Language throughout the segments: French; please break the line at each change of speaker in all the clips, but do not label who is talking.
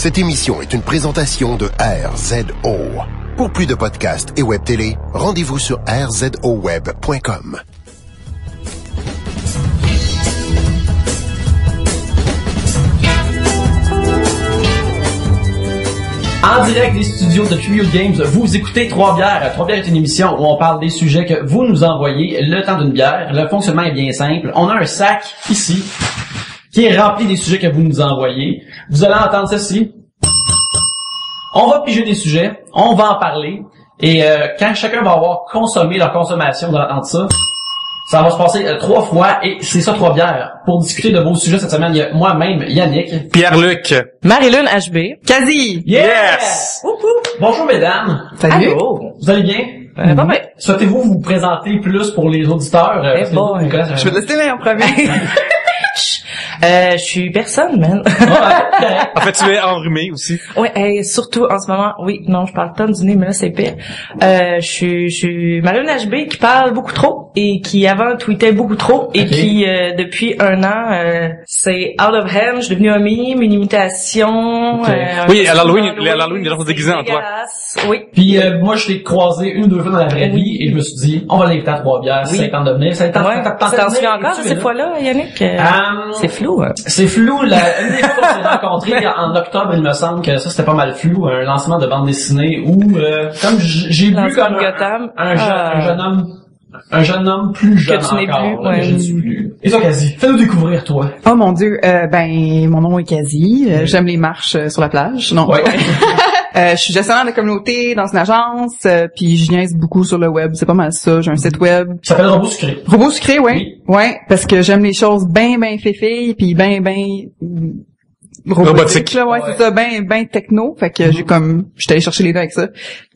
Cette émission est une présentation de RZO. Pour plus de podcasts et web télé, rendez-vous sur rzoweb.com.
En direct des studios de Trio Games, vous écoutez Trois Bières. Trois Bières est une émission où on parle des sujets que vous nous envoyez le temps d'une bière. Le fonctionnement est bien simple. On a un sac ici qui est rempli des sujets que vous nous envoyez. Vous allez entendre ceci. On va piger des sujets, on va en parler, et euh, quand chacun va avoir consommé leur consommation, vous allez entendre ça. Ça va se passer euh, trois fois et c'est ça trois bières. Pour discuter de vos sujets cette semaine, il y a moi-même, Yannick.
Pierre-Luc.
Marilyn HB.
Quasi.
Yes!
Wouhou! Bonjour mesdames.
Salut.
Allô?
Vous allez bien?
Euh, ben,
Souhaitez-vous vous présenter plus pour les auditeurs? euh,
Eh
parce que
boy.
vous connaissez-
Je vais te laisser en premier.
euh, je suis personne, man.
En fait, tu es enrhumé aussi.
ouais, et surtout en ce moment, oui, non, je parle pas du nez, mais là c'est pire. Euh, je suis, je suis HB qui parle beaucoup trop et qui avant tweetait beaucoup trop et qui euh, depuis un an, euh, c'est out of hand. Je suis devenue un meme, une imitation.
Ok.
euh, un
Oui, à l'Halloween, à l'Halloween, les gens sont déguisés en toi.
Oui.
Puis euh, moi, je t'ai croisé une ou deux fois dans la vraie
Oui.
vie et je me suis dit, on va l'inviter à trois bières,
Oui.
ça tente de venir, ça tente
Ouais.
tente- tente
Tu t'en
de
souviens
venir,
encore de cette fois-là, Yannick? Euh.
Euh,
C'est flou. Hein.
C'est flou. La, une des fois qu'on s'est rencontrés en octobre, il me semble que ça c'était pas mal flou, un lancement de bande dessinée où, euh, comme j'ai vu comme un,
Gotham.
un, jeune, un jeune homme, un jeune homme plus jeune
tu n'es
encore,
plus,
là,
ouais.
que je ne suis plus. Et toi, quasi, fais-nous découvrir toi.
oh mon dieu, euh, ben mon nom est Quasi. Euh, J'aime les marches euh, sur la plage. Non.
Ouais.
Euh, je suis gestionnaire de communauté dans une agence, euh, puis je niaise beaucoup sur le web. C'est pas mal ça. J'ai un site web.
Ça s'appelle Robot Sucré.
Robot sucré, ouais.
Oui.
Ouais, parce que j'aime les choses bien, bien féfilles, puis bien, bien
Robotique.
robotiques. Là, ouais,
Ouais.
c'est ça, bien, bien techno. Fait que j'ai comme, j'étais allée chercher les deux avec ça.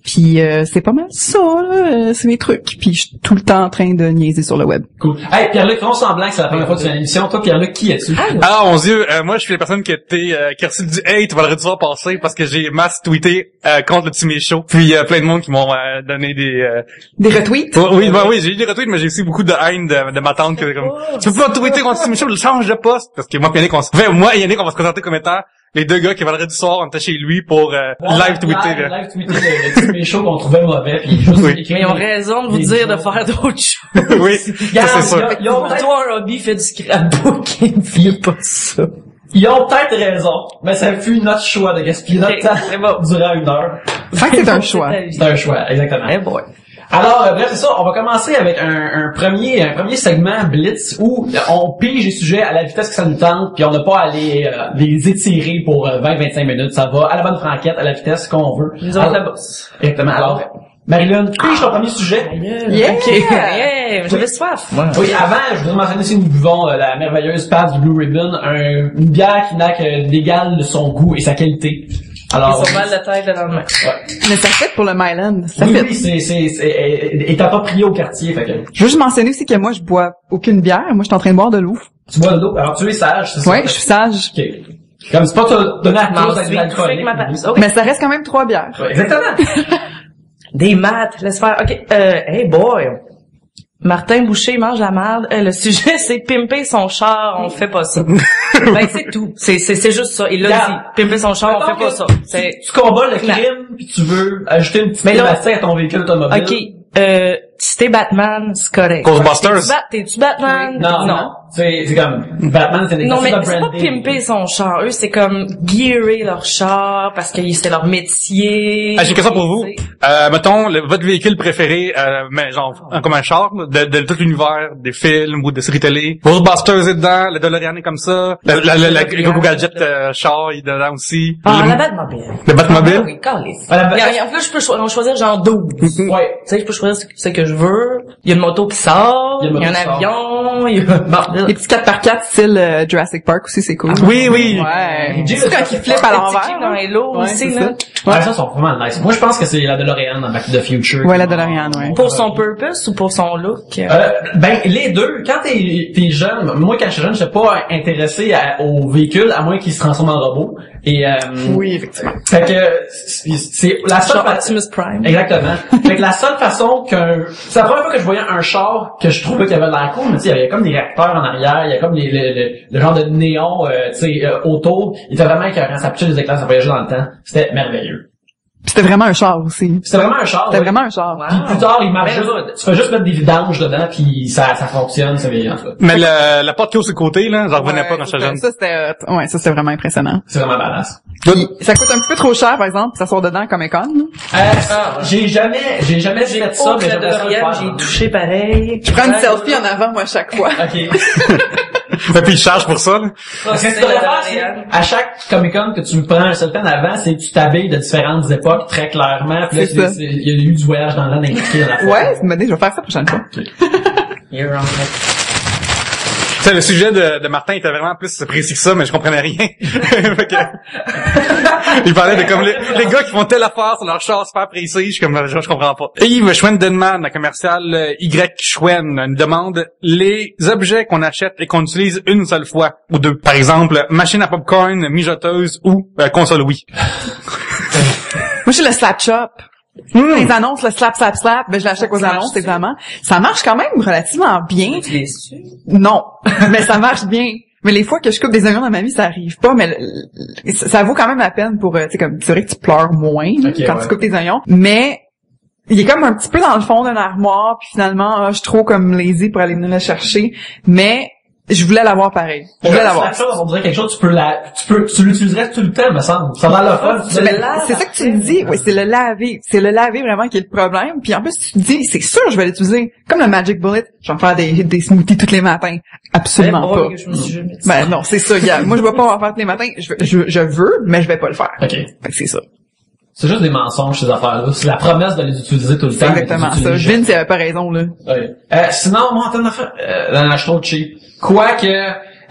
Puis euh, c'est pas mal ça, là. euh, C'est mes trucs. Puis je suis tout le temps en train de niaiser sur le web.
Cool. Hey, Pierre-Luc, faisons semblant que c'est la première fois que tu fais une émission. Toi, Pierre-Luc, qui es-tu?
Ah mon dieu, euh, moi je suis la personne qui a été euh, qui a reçu du hate vendredi soir passé parce que j'ai mass tweeté euh, contre le Timmy Show. Puis il y a plein de monde qui m'ont euh, donné des euh,
Des retweets?
oui, oui, ben oui, j'ai eu des retweets mais j'ai aussi beaucoup de haine de, de ma tante que comme tu peux pas tweeter contre Timmy Show, change de poste parce que moi Yannick on se enfin, moi et Yannick on va se présenter comme étant les deux gars qui vendredi soir on était chez lui pour euh, live tweeter.
Live, live tweeter le, le petit show qu'on trouvait mauvais, puis juste
Oui.
écrire
Mais ils ont raison de vous dire de faire d'autres choses.
oui, ça c'est sûr.
Ils ont,
Toi, un hobby, fait du scrapbooking, fais pas ça.
ils ont peut-être raison, mais ça fut notre choix de gaspiller notre temps durant une heure.
Fait que c'est un choix.
C'est un choix, exactement.
Eh boy.
Alors, euh, bref, c'est ça. On va commencer avec un, un premier, un premier segment blitz où euh, on pige les sujets à la vitesse que ça nous tente, puis on n'a pas à les, euh, les étirer pour euh, 20-25 minutes. Ça va à la bonne franquette, à la vitesse qu'on veut.
Nous autres,
Alors-
la bosse.
Exactement. Alors, Marilyn, pige ton premier sujet.
Yeah!
Ok. Yeah, j'avais soif.
Oui, avant, je voudrais mentionner si nous buvons euh, la merveilleuse passe du Blue Ribbon, un- une bière qui n'a que d'égal de son goût et sa qualité. Alors,
Ils sont mal de tête le lendemain.
Mais ça fait pour le Myland. Ça
oui,
fait.
oui, c'est, c'est, c'est, est est approprié au quartier, fait que
Je veux juste mentionner aussi que moi, je bois aucune bière. Moi, je suis en train de boire de l'eau.
tu bois de l'eau? Alors, tu es sage, c'est ça?
Ouais, je suis sage.
Ok. Comme c'est pas te donner à tous d'être alcoolique.
Mais ça reste quand même trois bières.
Ouais, Exactement.
Des maths, laisse faire. OK, euh, hey boy. Martin Boucher mange la merde. Euh, le sujet, c'est pimper son char. On fait pas ça. ben, c'est tout. C'est, c'est, c'est juste ça. Il l'a dit. Pimper son char, on fait pas ça. C'est,
Tu combats le crime, puis tu veux ajouter une petite thématique à ton véhicule automobile.
OK, euh, si t'es Batman, c'est correct.
Ghostbusters.
T'es-tu, Bat- t'es-tu Batman?
Non, non. C'est, c'est comme, Batman, c'est des
Non, mais c'est pas pimper son char. Eux, c'est comme gearer leur char parce que c'est leur métier.
Ah, j'ai une question pour vous.
Tu.
Euh, mettons, le- votre véhicule préféré, euh, mais genre, comme un char, de, de tout l'univers, des films ou des séries télé. Ghostbusters est dedans, le DeLorean est comme ça. Le, la, la, la,
DeLorean.
Google Gadget euh, char est dedans aussi.
Ah,
le,
la Batmobile.
le Batmobile?
Ah, oui, calice.
Ah, la
je peux choisir genre 12. Tu
Ouais.
sais, je peux choisir ce que- ce que je veux. Il y a une moto qui sort,
Il y a
il y un avion, il y a... Bon,
Les petits 4x4 style euh, Jurassic Park aussi, c'est cool.
Oui, oui.
Ouais.
J'ai
C'est quand il flippe à l'envers.
dans
Ouais,
aussi,
c'est
là.
ça.
Ouais, ça, sont vraiment nice. Moi, je pense que c'est la DeLorean dans Back to the Future.
Ouais, la DeLorean, ouais.
Pour son purpose ou pour son look?
Euh, ben les deux. Quand t'es t'es jeune, moi quand je suis jeune, je suis pas intéressé à- aux véhicules à moins qu'ils se transforment en robots. Et, euh,
Oui, effectivement.
Fait que, c'est la seule
Genre
fa-
Optimus Prime.
Exactement. fait que la seule façon qu'un, c'est la première fois que je voyais un char que je trouvais qu'il avait de l'air cool, mais tu sais, il y avait comme des réacteurs en arrière, il y a comme les, le, le- le genre de néon, euh, tu sais, euh, autour. Il était vraiment écœurant, ça pitchait des éclairs, ça voyageait dans le temps. C'était merveilleux.
C'était vraiment un char aussi.
C'était vraiment un char.
C'était
ouais.
vraiment un char.
Wow.
Puis plus tard, il marche
Ben,
juste, tu fais juste mettre des vidanges dedans, puis ça, ça fonctionne, c'est bien, en cas.
Mais le- la porte qui est au sur le côté, là, j'en revenais
Ouais,
pas quand j'étais
ça,
jeune.
Ça, c'était, euh, ouais, ça, c'était vraiment impressionnant.
C'est vraiment badass.
Puis, ça coûte un petit peu trop cher, par exemple, ça sort dedans comme Econ. là.
Euh, j'ai jamais, j'ai jamais fait ça, mais ça
j'ai touché pareil.
Je prends une selfie en avant, moi, à chaque fois.
Ok.
Et puis il charge pour ça, là?
Faire, c'est, à chaque Comic Con que tu prends un selfie en avant, c'est que tu t'habilles de différentes époques très clairement. Puis là,
C'est ça.
c'est- c'est- il y a eu du voyage dans l'an indiqué dans la photo.
Ouais, c'est une bonne idée, je vais faire ça la prochaine fois.
You're on it.
Tu sais, le sujet de, de Martin était vraiment plus précis que ça, mais je comprenais rien. Fait que- il parlait de comme les, les gars qui font telle affaire sur leur char super précis, je suis comme, je, je comprends pas. Yves Schwendenman, la commerciale euh, Y Schwen, nous demande les objets qu'on achète et qu'on utilise une seule fois ou deux. Par exemple, machine à popcorn, mijoteuse ou euh, console Wii.
Moi, j'ai le slap shop. Les annonces, le slap, slap, slap, ben, je l'achète aux annonces, évidemment. Ça marche quand même relativement bien.
Tu?
Non, mais ça marche bien. Mais les fois que je coupe des oignons dans ma vie, ça arrive pas, mais le- ça ça vaut quand même la peine pour, euh, tu sais, comme, c'est vrai que tu pleures moins quand
ouais.
tu coupes tes oignons, mais il est comme un petit peu dans le fond d'un armoire, puis finalement, ah, je suis trop comme lazy pour aller venir le chercher, mais je voulais l'avoir pareil. Je voulais l'avoir.
On dirait quelque chose, tu peux la, tu peux, tu l'utiliserais tout le temps, me semble. Ça a l'air le fun.
Laves
c'est ça que tu me dis, oui, c'est le laver. C'est le laver vraiment qui est le problème. Puis en plus, tu te dis, c'est sûr, je vais l'utiliser. Comme le Magic Bullet, je vais me faire des, des smoothies tous les matins. Absolument pas. Ben non, c'est ça, gars. Moi, je vais pas en faire tous les matins. Je, veux- je, je veux, mais je vais pas le faire.
Ok.
C'est ça.
C'est juste des mensonges, ces affaires-là. C'est la promesse de les utiliser tout le temps.
exactement ça. Vince, il avait pas raison, là.
Ouais. Euh, sinon, moi, en termes d'affaires, euh, je trop cheap. Quoique,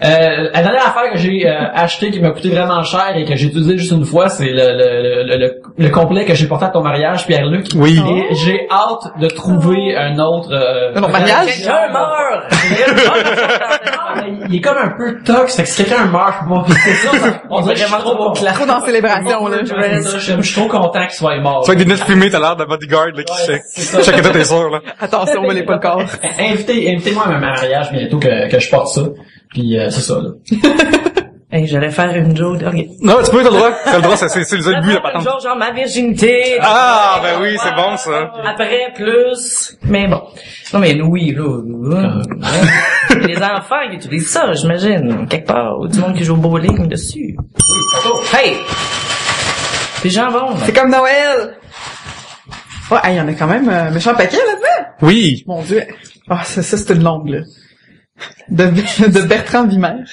euh, la dernière affaire que j'ai euh, acheté qui m'a coûté vraiment cher et que j'ai utilisé juste une fois, c'est le, le, le, le, le complet que j'ai porté à ton mariage, Pierre-Luc.
Oui.
Et j'ai hâte de trouver un autre... Euh,
Un autre mariage?
Quelqu'un meurt!
Mais Il est comme un peu tox, fait que si quelqu'un meurt, je peux pas c'est ça, ça- on dirait que je suis trop content.
Trop dans la célébration, là.
Ouais, c'est ça, Je suis trop content qu'il soit mort.
Tu vois, des lunettes fumées, t'as l'air de bodyguard, là, qui check. Chaque état, t'es sûr, là.
Attention, on les pas le corps.
Invitez, invitez-moi à un mariage bientôt que je porte ça. Puis euh, c'est ça, là.
Hey, j'allais faire une joke. Ok.
Non, tu peux, t'as le droit. T'as le droit, c'est, c'est, c'est le but, la patente.
Genre, genre, ma virginité.
Ah, ben oui, c'est bon, ça.
Après, plus. Mais bon. Non, mais oui, là. là. Les enfants, ils utilisent ça, j'imagine. Quelque part. Ou du monde qui joue au bowling dessus. Hey! Les gens vont.
C'est comme Noël! Ouais, il y en a quand même un méchant paquet là-dedans.
Oui.
Mon dieu. Ah, ça, ça c'est une longue, là. De, de Bertrand Vimer.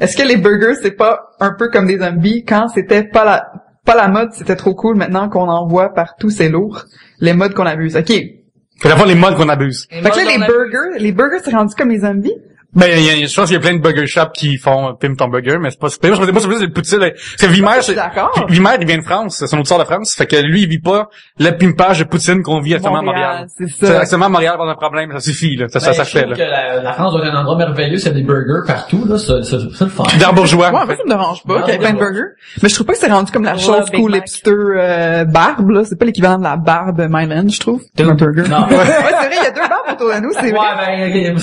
Est-ce que les burgers, c'est pas un peu comme des zombies? Quand c'était pas la, pas la mode, c'était trop cool, maintenant qu'on en voit partout, c'est lourd. Les modes qu'on abuse. OK. Fait
Fait d'abord les modes qu'on abuse.
que là, les burgers, les burgers, c'est rendu comme les zombies?
Ben, il y a- je pense qu'il y a plein de burger shops qui font euh, pimp ton burger, mais c'est pas, c'est pas, moi, je pensais pas c'est plus les poutines. Parce que Vimer. Vimer, il vient de France, c'est son autre sort de France, fait que lui, il vit pas le pimpage de poutine qu'on vit actuellement à Montréal.
c'est
C'est
ça.
actuellement à Montréal, pas un problème, ça suffit, là. Ça, ça,
Ben,
ça
je
fait, là.
que la, la France doit être un endroit merveilleux, c'est des burgers partout, là, c'est, c'est, c'est le fun.
Des bourgeois.
Ouais, en fait, ça me dérange pas qu'il y ait plein de burgers. Mais je trouve pas que c'est rendu comme la chose cool hipster euh, barbe, là. C'est pas l'équivalent de la barbe Myland, je trouve. Un burger.
Non.
ouais, c'est vrai, il y a deux barbes autour de nous, c'est
Ouais,
vrai.
ben,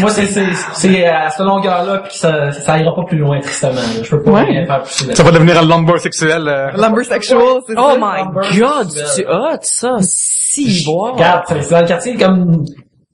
moi, c'est, c'est, c'est à cette longueur-là, puis ça, ça ira pas plus loin, tristement, là. Je peux pas
Ouais.
rien faire plus
Ça va devenir un lumber sexuel, euh.
Lumber sexual, c'est
Oh
ça.
my
Lumber
god, tu hot, ça. Si, boire.
Regarde, c'est c'est dans le quartier, comme,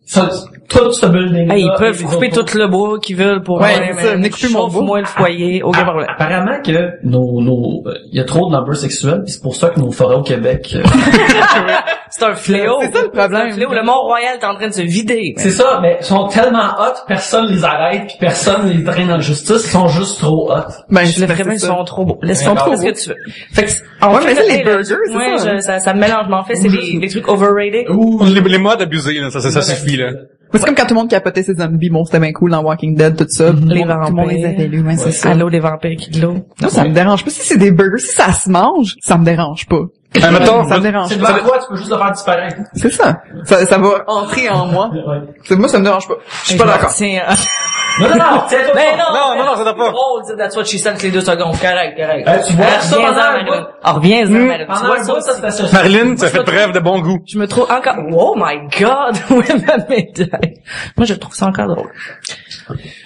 ça, tout ce building
Hey, ils peuvent couper tout le bois qu'ils veulent pour
Ouais,
Ouais,
c'est ça, bois.
Chauffe-moi le foyer, aucun
Ah,
problème.
Apparemment que nos, nos, euh, il y a trop de numbers sexuels, puis c'est pour ça que nos forêts au Québec, euh,
C'est un fléau.
C'est ça le problème.
C'est un fléau. Le Mont-Royal est en train de se vider.
c'est ça, mais ils sont tellement hot, personne les arrête, puis personne les traîne en justice, ils sont juste trop hot.
Ben,
Je le bien, ils sont trop beaux. Laisse
Ils sont trop
ce que tu veux. Fait que,
ouais,
en fait,
c'est les burgers, c'est
ouais,
ça,
je-
hein.
ça, ça me mélange. Mais en fait, c'est les, les trucs overrated.
Ouh,
Les, les modes abusés, là, ça, ça, ça suffit, là.
C'est comme quand tout le monde capotait ses zombies, bon, c'était bien cool dans Walking Dead, tout ça. Le
Les
monde- Tout le monde les
vampires.
avait lus, ouais, c'est ça.
Allô, les vampires qui de l'eau.
Non, ça me dérange pas. Si c'est des burgers, si ça se mange, ça me dérange pas.
Euh, mettons,
Ça me dérange
C'est
pas.
devant toi, tu peux juste le faire disparaître.
C'est ça. ça. Ça va entrer en moi. C'est- Moi, ça me dérange pas. Je suis pas d'accord.
Non, non, non, tiens-toi
Mais
pas.
non,
Non, non, non, ça doit pas.
Oh, that's what she said, les deux secondes. Correct, correct.
Euh, tu vois
Ah,
ça pendant un
Marilyn.
bout?
Reviens-en,
Hmm.
Marilyn. Tu
Pendant
vois
un
ça
bout, ça.
Marilyn, tu as fait preuve de bon goût.
Je me trouve encore... Oh my god! Où est ma médaille? Moi, je trouve ça encore drôle.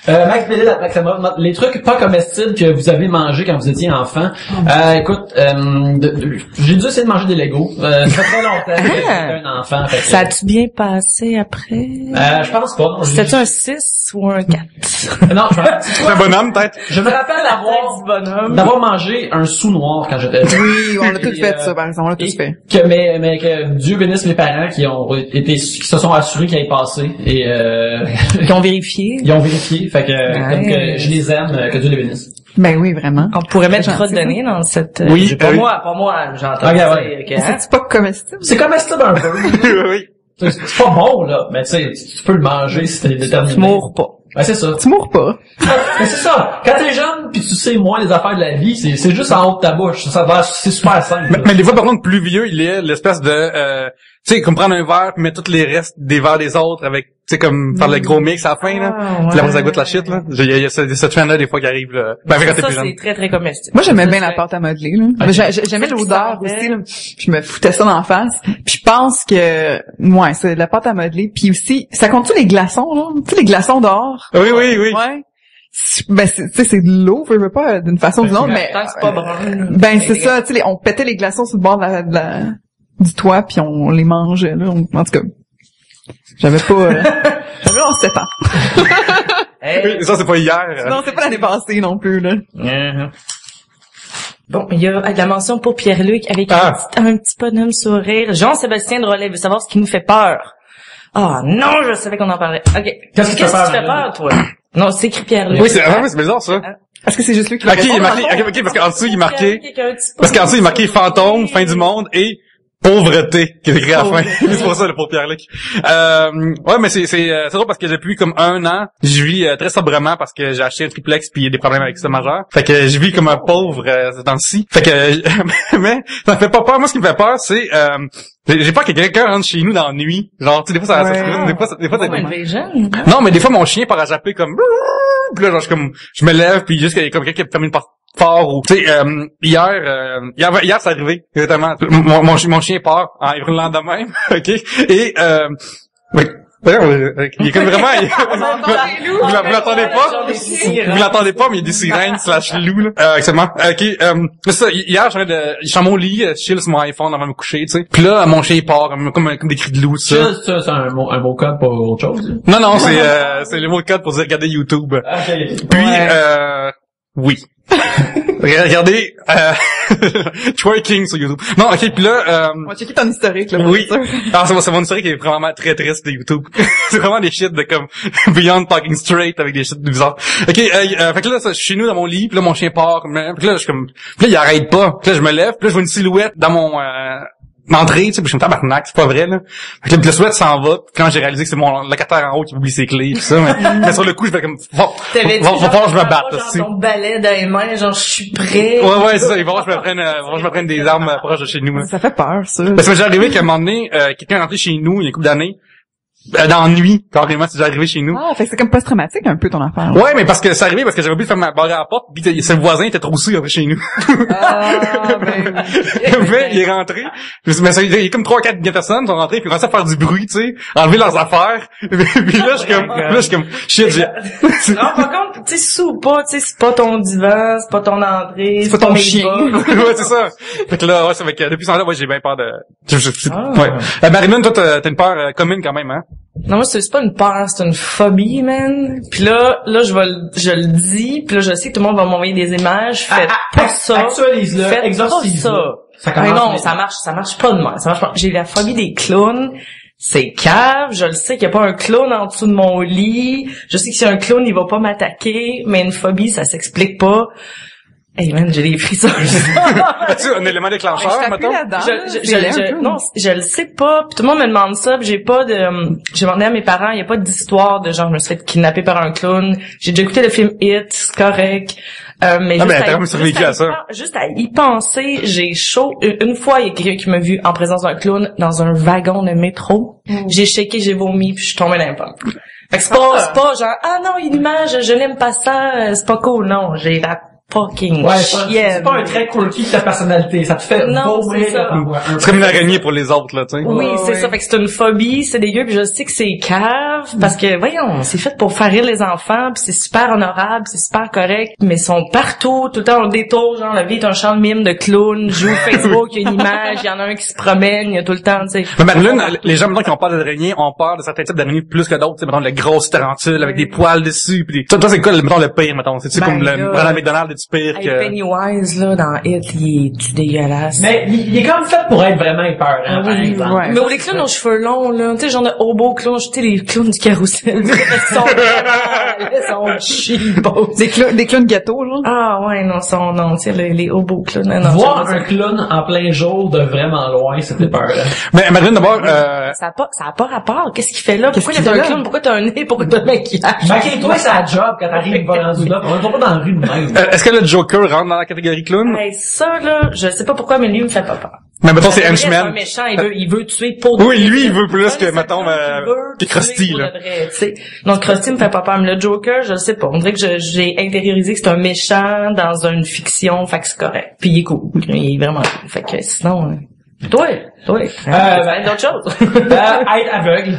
Euh, Max Bellil, Alexandra, les trucs pas comestibles que vous avez mangés quand vous étiez enfant. Euh, écoute, euh, de- de- j'ai dû essayer de manger des Legos. Euh, ça fait très longtemps que j'étais un enfant. fait que-
Ça a-tu bien passé après?
Euh, je pense pas. non.
C'était-tu un 6 ou un 4?
Non, je me rappelle, tu
C'est
vois,
un bonhomme, peut-être?
je me rappelle d'avoir
bonhomme.
d'avoir mangé un sou noir quand j'étais jeune.
Oui, on a tous
Et,
fait
euh,
ça, par exemple. On l'a tous
Et
fait.
que mais, mais que Dieu bénisse mes parents qui ont été qui se sont assurés qu'il allait passer et euh,
Ils ont vérifié.
ils ont vérifié fait que,
Ouais.
comme que je les aime euh, que Dieu les bénisse.
Ben oui, vraiment.
On pourrait mettre crotte de nez dans cette... euh,
Oui,
Pas
euh, oui.
moi, pas moi, j'entends.
Ok,
ça,
ouais.
ok, hein?
C'est pas comestible.
C'est comestible un peu.
oui.
C'est c'est pas bon là, mais tu sais tu peux le manger si t'es déterminé.
Tu mourres pas.
Ouais, c'est ça.
Tu mourres pas.
Mais c'est ça. Quand t'es jeune puis tu sais moins les affaires de la vie, c'est c'est juste en haut de ta bouche. Ça va c'est super simple.
Mais, mais des fois, par contre, plus vieux, il est l'espèce de, euh, tu sais, comme prendre un verre puis mettre tous les restes des verres des autres avec, tu sais, comme faire le gros mix à la fin, là.
Ah,
Puis là,
ouais.
ça goûte la shit, là. Il y a, il y a ce, ce trend-là, des fois, qui arrive, là. Ben, quand t'es
Ça, c'est très, très comestible.
Moi, j'aimais bien la pâte à modeler, là. J'ai- J'aimais l'odeur aussi, là. Je me foutais ça d'en face. Puis je pense que, ouais, c'est la pâte à modeler. Puis aussi, ça compte-tu les glaçons, là? Tu sais, les glaçons dehors?
Oui, oui, oui.
Ouais. Ben, c'est- tu sais, c'est de l'eau, je veux pas, d'une façon ou d'une autre, mais...
Tant que c'est pas brun.
Ben, c'est ça, tu sais, on pétait les glaçons sur le bord de la, de la- du toit, puis on les mangeait, là. On- en tout cas, j'avais pas... euh, j'avais 7 ans.
Hey.
Ça, c'est pas hier.
Non, c'est pas l'année passée non plus, là.
Mhm. Bon, il y a la mention pour Pierre-Luc avec
Ah.
un, petit, un petit bonhomme sourire. Jean-Sébastien Drolet veut savoir ce qui nous fait peur. Ah non, je savais qu'on en parlait. OK.
Qu'est-ce qui te fait peur,
toi? Non, c'est écrit Pierre-Luc.
Oui, c'est, ah, oui, c'est bizarre, ça.
Est-ce que c'est juste lui qui
Ok,
va
il est
répondre?
marqué, ok, parce qu'en dessous, il est marqué, parce qu'en dessous, il est marqué fantôme, fin du monde et pauvreté, qui est écrit à la fin. c'est pour ça, le pour Pierre-Luc. Euh, ouais, mais c'est, c'est, euh, c'est drôle parce que depuis comme un an, je vis euh, très sobrement parce que j'ai acheté un triplex puis il y a des problèmes avec ça majeur. Fait que je vis comme un pauvre euh, dans le ci. Fait que, mais ça me fait pas peur. Moi, ce qui me fait peur, c'est, euh, j'ai peur que quelqu'un rentre chez nous dans la nuit. Genre, tu sais, des fois, ça, des fois, ça- des fois,
Invasion.
non, mais des fois, mon chien part à japper comme... Puis là, genre, je, suis comme, je me lève, puis juste qu'il y a comme quelqu'un qui ferme une porte fort ou... Tu sais, euh, hier, euh, hier, hier, c'est arrivé, exactement. Mon, mon, mon chien part en hurlant de même, OK? Et... Euh, oui. D'ailleurs, euh, Il est comme vraiment... il- vous l'entendez pas? Vous l'entendez pas, mais il y a des sirènes slash loups, là. Euh, exactement. Ok, euh, c'est ça, hier, j'étais de, je suis à mon lit, euh, chill sur mon iPhone avant de me coucher, tu sais. Puis là, mon chien il part, comme, comme, comme des cris de loup, ça.
Ça, ça, c'est un mot, un mot code pour autre chose.
Non, non, c'est, euh, c'est le mot de code pour dire regarder YouTube.
Ok.
Puis, euh, oui. Regardez, euh, twerking sur YouTube. Non, ok, puis là, euh,
On va checker ton historique, là.
oui. Ah, c'est mon, c'est mon historique qui est vraiment très triste de YouTube. c'est vraiment des shit de comme Beyond Talking Straight avec des shit bizarres. Ok, euh, euh, fait que là, je suis chez nous dans mon lit, puis là, mon chien part. Puis là, je suis comme, puis là, il arrête pas. Puis là, je me lève, puis là, je vois une silhouette dans mon, euh, entrée, tu sais, puis je suis comme tabarnak, c'est pas vrai, là. Fait que là, puis le silhouette s'en va, puis quand j'ai réalisé que c'est mon locataire en haut qui oublie ses clés, pis ça, mais, mais sur le coup, je fais comme, va,
T'avais dit,
va, va
genre,
falloir que je me
genre,
batte,
genre,
aussi.
ton balai dans les mains, genre, je suis prêt.
Ouais, ouais, c'est ça. Il va falloir que je me prenne, euh, il va falloir que je me prenne des armes euh, proches de chez nous. là.
Ça fait peur, ça.
Parce que déjà arrivé qu'à un moment donné, euh, quelqu'un est rentré chez nous il y a une couple d'années, nuit, carrément, c'est déjà arrivé chez nous.
Ah, fait que c'est comme post-traumatique un peu ton affaire.
Ouais, mais parce que c'est arrivé parce que j'avais oublié de faire ma barre à la porte, puis t'sais, c'est le voisin était trop sous rentré chez nous.
Ah, ben,
mais il est rentré. Mais ça, il y a comme trois quatre personnes sont rentrés puis commencé à faire du bruit, tu sais, enlever leurs affaires. puis là je suis comme là je suis comme shit, j'ai
Non, par contre, tu sais, sous ou pas, tu sais, c'est pas ton divan, c'est pas ton entrée,
C'est pas ton chien.
ouais, c'est ça. Fait que là, ouais, ça fait que depuis ce temps-là, ouais, j'ai bien peur de...
Ah.
ouais. Euh, Marilyn, toi, t'as t'as une peur euh, commune quand même, hein?
Non, moi, c'est pas une peur, c'est une phobie, man. Puis là, là, je vais, le- je le dis, puis là, je sais que tout le monde va m'envoyer des images. Faites pas ça.
Actualise-le,
Faites pas ça.
Ça
Mais non,
maintenant.
ça marche, ça marche pas de moi. Ça marche pas. J'ai la phobie des clowns. C'est cave. Je le sais qu'il y a pas un clown en dessous de mon lit. Je sais que si un clown, il va pas m'attaquer. Mais une phobie, ça s'explique pas. Hey man, j'ai des frissons.
As-tu un élément déclencheur,
Je
mettons?
je, je, je, non, je le sais pas. Puis tout le monde me demande ça. J'ai pas de. J'ai demandé à mes parents. Il y a pas d'histoire de genre je me suis fait kidnapper par un clown. J'ai déjà écouté le film Hit, c'est correct. Euh, mais
Ah,
juste,
ben,
à, juste
à
y
ça.
juste à y penser, j'ai chaud. Une fois, il y a quelqu'un qui m'a vu en présence d'un clown dans un wagon de métro. J'ai shaké, j'ai vomi, puis je suis tombée dans les pommes. Fait que c'est pas, c'est pas genre ah non, il y a une image, je n'aime pas ça, euh, c'est pas cool. Non, j'ai la fucking
Ouais, c'est pas-
chienne.
c'est pas un trait quirky de ta personnalité. Ça te fait
Non,
vomir
c'est ça.
C'est comme une araignée pour les autres, là, tu sais.
Oui,
Ouais,
c'est
ouais.
ça. Fait que c'est une phobie, c'est dégueu, puis je sais que c'est cave, parce que, voyons, c'est fait pour faire rire les enfants, puis c'est super honorable, c'est super correct, mais ils sont partout, tout le temps au détour, genre, la vie est un champ de mime de clown, joue Facebook, il y a une image, il y en a un qui se promène, il y a tout le temps, tu sais.
Mais Madeline, les gens, maintenant, qui ont peur d'araignées, ont peur de certains types d'araignées plus que d'autres. Tu sais, mettons, les grosses tarentules avec des poils dessus. Pis des... Toi, toi, c'est quoi, le- mettons, le pire, mettons? C'est-tu
Ben,
comme le Ronald Pire
Hey,
que...
Pennywise, là, dans Hit, il est-tu dégueulasse?
Mais il, il est comme fait pour être vraiment épeurant,
Ah
par
oui,
exemple.
ouais.
Mais les clowns aux cheveux longs, là, tu sais, genre de hobo clowns, tu sais, les clowns du carrousel, ils sont ils sont.
Des, clowns, des clowns gâteaux, genre.
Ah ouais, non, son non, tu sais, les, les hobos clowns. Non, non,
Voir un clown en plein jour de vraiment loin, c'était peur.
Mais Madeline, d'abord, euh.
Ça a pas, ça a pas rapport. Qu'est-ce qu'il fait là? Pourquoi
Qu'est-ce
il y a
qu'il
un
là?
clown? Pourquoi t'as un nez? Pourquoi t'as un maquillage?
Maquille-toi, c'est la job quand t'arrives pas rendu là. On va pas dans la rue de même.
euh, est-ce que le Joker rentre dans la catégorie clown?
Hey, ça, là, je sais pas pourquoi, mais lui, il me fait pas peur.
Mais mettons, c'est
devrait être un
Henchman.
méchant, il veut, il veut tuer pour de
Oui, lui, il veut plus que,
c'est
mettons, euh, que
tuer
Krusty, là.
Donc, Krusty me fait pas peur, mais le Joker, je sais pas. On dirait que j'ai intériorisé que c'est un méchant dans une fiction, fait que c'est correct. Puis il est cool. Il est vraiment cool. Fait que sinon, euh, toi, toi, euh, ben, d'autres choses.
Euh, être aveugle.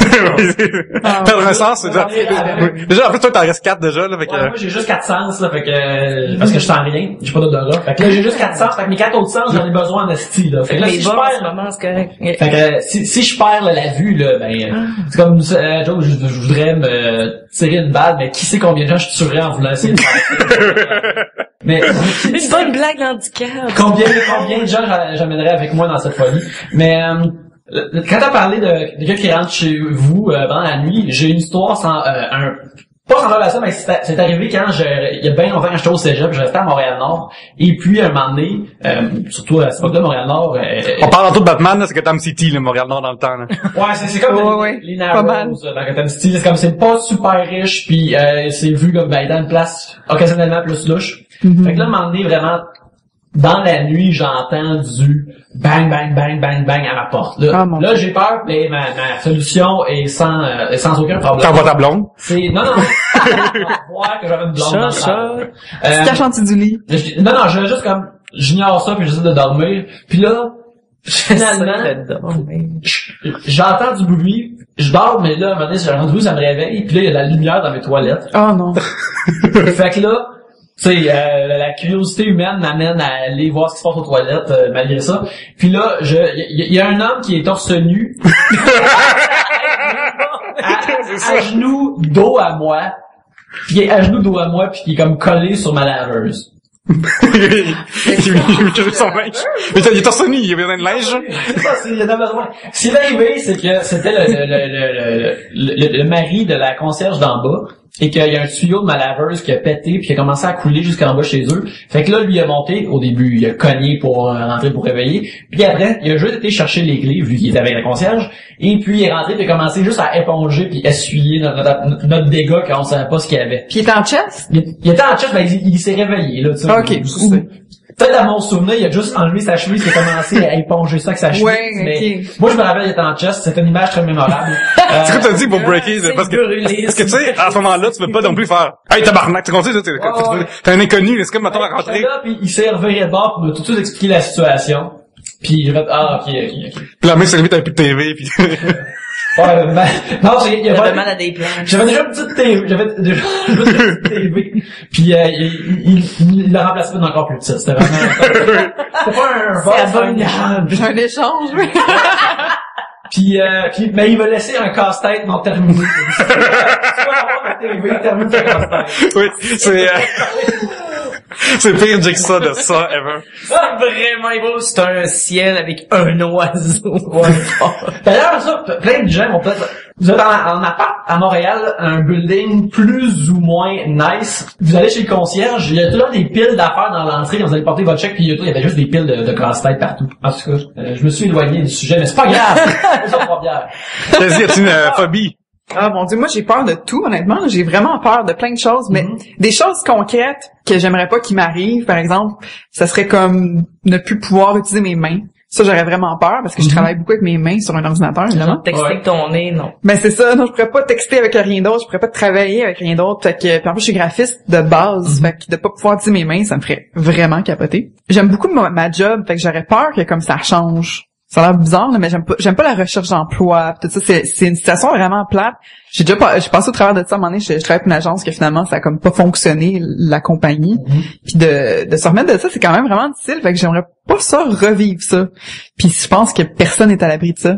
Perdre un sens, c'est déjà... Oui. Déjà, en plus, toi, t'en restes quatre déjà, là, fait que...
Ouais, moi j'ai juste quatre sens là, fait que euh, parce que je sens rien, j'ai pas d'odorat. Fait que là j'ai juste quatre sens, fait que mes quatre autres sens j'en ai besoin en esti là. Fait que là
Mais
si je perds,
c'est
fait que euh, si, si je perds là, la vue là, ben euh, c'est comme euh, Joe, je, je voudrais me tirer une balle, mais qui sait combien de gens je tuerais en voulant essayer de faire ça? Mais
Une bonne blague d'handicap.
combien, combien de gens j'a- j'amènerais avec moi dans cette folie? Mais euh, quand t'as parlé de quelqu'un qui rentre chez vous euh, pendant la nuit, j'ai une histoire sans euh, un pas semblable à ça, mais c'est c'est arrivé quand je, il y a bien longtemps quand j'étais au cégep, je restais à Montréal-Nord, et puis un moment donné, euh, surtout à cette époque-là, Montréal-Nord, euh,
On parle tantôt de Batman, là, c'est Gotham City, le Montréal-Nord dans le temps, là.
Ouais, c'est, c'est comme
Ouais,
les,
ouais.
les
Pas mal.
Narrows euh, dans Gotham City. C'est comme c'est pas super riche, puis euh, c'est vu comme ben, dans une place occasionnellement plus louche.
Mhm.
Fait que là, à un moment donné, vraiment, dans la nuit, j'entends du bang, bang, bang, bang, bang à ma porte. Là,
Ah, mon
là j'ai peur, mais ma, ma solution est sans, euh, est sans aucun problème.
T'envoies ta blonde.
C'est, non, non, voir que j'avais une blonde dans
Chat, chat.
Euh,
Tu caches dessous du lit.
je- non, non, je juste comme, j'ignore ça, puis j'essaie de dormir. Puis là, finalement, j'entends du bruit, je dors, mais là, à un moment donné, j'ai entendu, ça me réveille, puis là, il y a de la lumière dans mes toilettes.
Oh non.
fait que là, sais, euh, la curiosité humaine m'amène à aller voir ce qui se passe aux toilettes, euh, malgré ça. Puis là, je, il y, a un homme qui est torse nu, à, à genoux, dos à moi, puis il est à genoux, dos à moi, puis qui est comme collé sur ma laveuse.
il son linge. Mais il est torse nu, il y avait besoin de linge.
C'est ça, il y en a besoin. Ce qui est arrivé, c'est que c'était le mari de la concierge d'en bas et qu'il y a un tuyau de ma laveuse qui a pété puis qui a commencé à couler jusqu'en bas chez eux. Fait que là, lui il a monté au début, il a cogné pour euh, rentrer pour réveiller. Puis après, il a juste été chercher les clés vu qu'il était avec la concierge. Et puis il est rentré puis il a commencé juste à éponger puis essuyer notre, notre, notre dégât quand on savait pas ce qu'il y avait.
Puis il est en chest?
Il, il était en chest, ben, il, il s'est réveillé là. tu sais.
Ok.
Peut-être à mon souvenir, il a juste enlevé sa chemise et commencé à éponger ça avec sa chemise.
Ouais,
mais moi, je me rappelle, il était en chest. C'était une image très mémorable. Euh,
C'est quoi t'as dit pour breaker?
c'est
Parce que,
brûlé,
parce que tu sais, à ce moment-là, tu peux pas non plus faire, hey, tabarnak, tu sais, t'es
ouais.
t'es un inconnu, c'est comme, mettons, à rentrer.
là, puis il s'est reviré de bord pour me tout de suite expliquer la situation. Puis ah, ok, ok, ok.
Puis la main s'est levée, t'as un peu de TV, puis
Ouais, ben, non, j'ai, il y a
J'avais
pas-
mal à des planches.
J'avais déjà une petite TV, j'avais déjà une petite TV, puis euh, il, il, il, il l'a remplacé par une encore plus petite. C'était vraiment, c'était pas un un échange.
J'ai un échange, oui.
Puis, euh, puis, mais il m'a laissé un casse-tête non terminé. Tu vas avoir ma TV, termine ton casse-tête.
oui, c'est, euh, c'est pire Jigsaw de ça, ever.
C'est vraiment beau. C'est un ciel avec un oiseau.
D'ailleurs, ça, plein de gens vont peut-être Vous êtes en, en appart à Montréal, un building plus ou moins nice. Vous allez chez le concierge, il y a toujours des piles d'affaires dans l'entrée, vous allez porter votre chèque, puis il y avait juste des piles de, de casse-tête partout. En tout cas, euh, je me suis éloigné du sujet, mais c'est pas grave. C'est ça.
Vas-y, as-tu une euh, phobie?
Ah mon dieu, moi j'ai peur de tout, honnêtement. J'ai vraiment peur de plein de choses, mais des choses concrètes que j'aimerais pas qu'ils m'arrivent, par exemple, ça serait comme ne plus pouvoir utiliser mes mains. Ça, j'aurais vraiment peur parce que je travaille beaucoup avec mes mains sur un ordinateur, évidemment.
Texter
Ouais.
ton nez, non.
Ben c'est ça, non, je pourrais pas texter avec rien d'autre, je pourrais pas travailler avec rien d'autre. Fait que, puis en plus, je suis graphiste de base, fait que de pas pouvoir utiliser mes mains, ça me ferait vraiment capoter. J'aime beaucoup ma, ma job, fait que j'aurais peur que comme ça change. Ça a l'air bizarre, là, mais j'aime pas, j'aime pas la recherche d'emploi. pis Tout ça, c'est, c'est une situation vraiment plate. J'ai déjà pas, j'ai passé au travers de ça à un moment donné, je, je travaille pour une agence que finalement ça a comme pas fonctionné la compagnie. Puis de, de se remettre de ça, c'est quand même vraiment difficile. Fait que j'aimerais pas ça revivre ça. Puis je pense que personne n'est à l'abri de ça.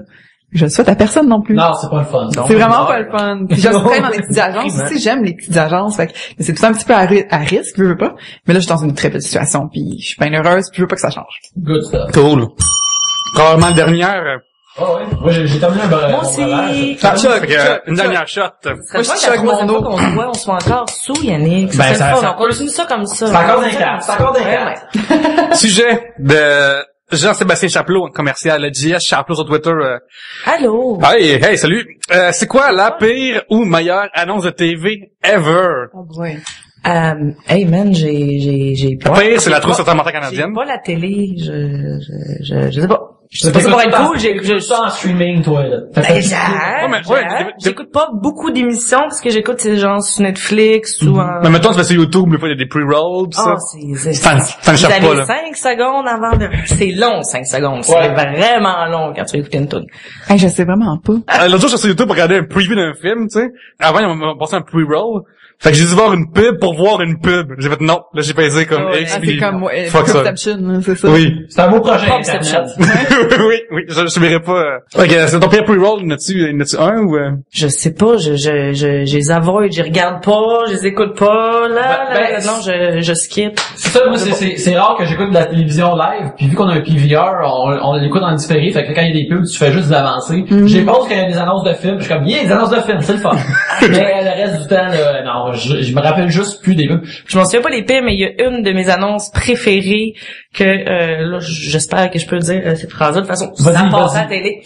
Je le souhaite à personne non plus.
Non, c'est pas le fun.
C'est vraiment pas le fun. Puis travaille dans les petites agences aussi, j'aime les petites agences. Fait que mais c'est tout ça un petit peu à, ri- à risque, je veux pas. Mais là, je suis dans une très belle situation, puis je suis bien heureuse, puis je veux pas que ça change.
Good stuff.
Cool. Probablement dernière. euh,
Oh, ouais? Moi, j'ai j'ai terminé un bre-
Moi aussi.
Ah, Chuck,
une dernière shot.
Ça
Moi, je
la troisième
mon eau.
qu'on se voit, on soit encore sous, Yannick. Ça
Ben, ça- ça
On continue ça comme ça.
C'est encore
On
quatre.
comme
C'est
ça.
encore quatre.
ouais.
Sujet de Jean-Sébastien Chaplot, commercial, JS Chaplot sur Twitter. euh.
Allô?
Hey, hey, salut. Euh, c'est quoi la pire ou meilleure annonce de TV ever?
Oh boy.
Euh, hey man, j'ai, j'ai, j'ai pas.
pire, c'est la trousse
pas-
supplémentaire
J'ai
canadienne.
pas la télé, je, je, je, je sais pas. Je sais pas, pour être cool, j'ai, je,
ça en streaming, toi, là.
Ben, J'écoute pas beaucoup d'émissions parce que j'écoute ces gens sur Netflix ou en...
Mais maintenant, tu vas sur YouTube, des fois, il y a des pre-rolls, pis ça.
Oh, c'est, c'est,
pas, là.
5 secondes avant de... C'est long, 5 secondes. C'est vraiment long quand tu vas écouter une tune.
Je sais vraiment pas.
Euh, L'autre jour, je suis sur YouTube pour regarder un preview d'un film, tu sais. Avant, ils m'ont passé un pre-roll. Fait que j'ai dû voir une pub pour voir une pub. J'ai fait non. Là, j'ai pesé comme
Ouais.
X,
Ah, c'est comme ouais,
fuck ça.
C'est ça.
Oui.
C'est un beau projet
oui, oui, je, je subirai pas. euh. Ok, c'est ton pire pre-roll, n'as-tu, n'as-tu un ou, euh?
Je sais pas, je, je, je, je les avoid, je les regarde pas, je les écoute pas, là,
Ben,
là,
ben,
là, non, je, je skip.
C'est ça, moi, c'est- c'est c'est rare que j'écoute de la télévision live, puis vu qu'on a un PVR, on, on l'écoute en différé, fait que quand il y a des pubs, tu fais juste d'avancer. J'ai pause quand il y a des annonces de films, je suis comme, yeah, des annonces de films, c'est le fun. Mais le reste du temps, là, non, je, je me rappelle juste plus des pubs.
Je m'en souviens pas des pires, mais il y a une de mes annonces préférées que, euh, là, j'espère que je peux dire euh, cette phrase-là de toute façon, ça passe à la télé.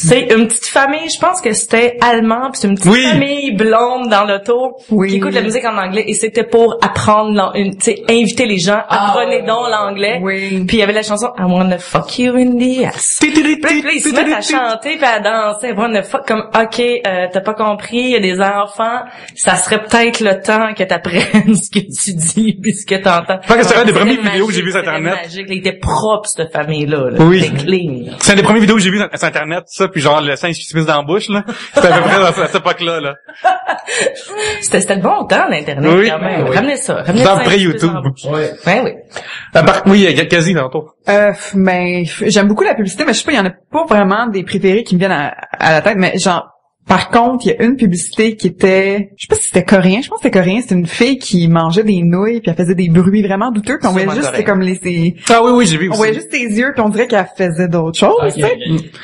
C'est une petite famille, je pense que c'était allemand, puis c'est une petite
Oui.
famille blonde dans l'auto
Oui.
qui écoute la musique en anglais et c'était pour apprendre, tu sais, inviter les gens,
Ah,
apprenez
ouais,
donc l'anglais.
Oui.
Puis il y avait la chanson I wanna fuck you in the ass. Puis ils se mettent à chanter puis à danser. I wanna fuck comme OK, euh, t'as pas compris, il y a des enfants, ça serait peut-être le temps que t'apprennes ce que tu dis puis ce que t'entends.
Fait que c'est une des premières vidéos que j'ai vues sur Internet.
magique. Il était propre cette famille là. là.
Oui. C'est une des premières vidéos que j'ai vues sur Internet, ça, puis genre, le singe qui se mise dans la bouche, là. C'était à peu près à cette époque-là, là.
C'était c'était le bon temps d'internet
Oui.
quand même.
Oui.
Ramenez ça. Ramenez
Dans
ça un
après YouTube.
bouche.
Ouais.
Ouais, oui.
À part- oui, il y a quasi, tantôt.
Euh, mais j'aime beaucoup la publicité, mais je sais pas, il y en a pas vraiment des préférés qui me viennent à, à la tête, mais genre, par contre, il y a une publicité qui était, je sais pas si c'était coréen, je pense que c'était coréen, c'était une fille qui mangeait des nouilles puis elle faisait des bruits vraiment douteux, puis on voyait juste, c'était comme les, ses-
Ah oui, oui, j'ai vu
on voyait juste ses yeux puis on dirait qu'elle faisait d'autres choses,
Ok,
tu sais.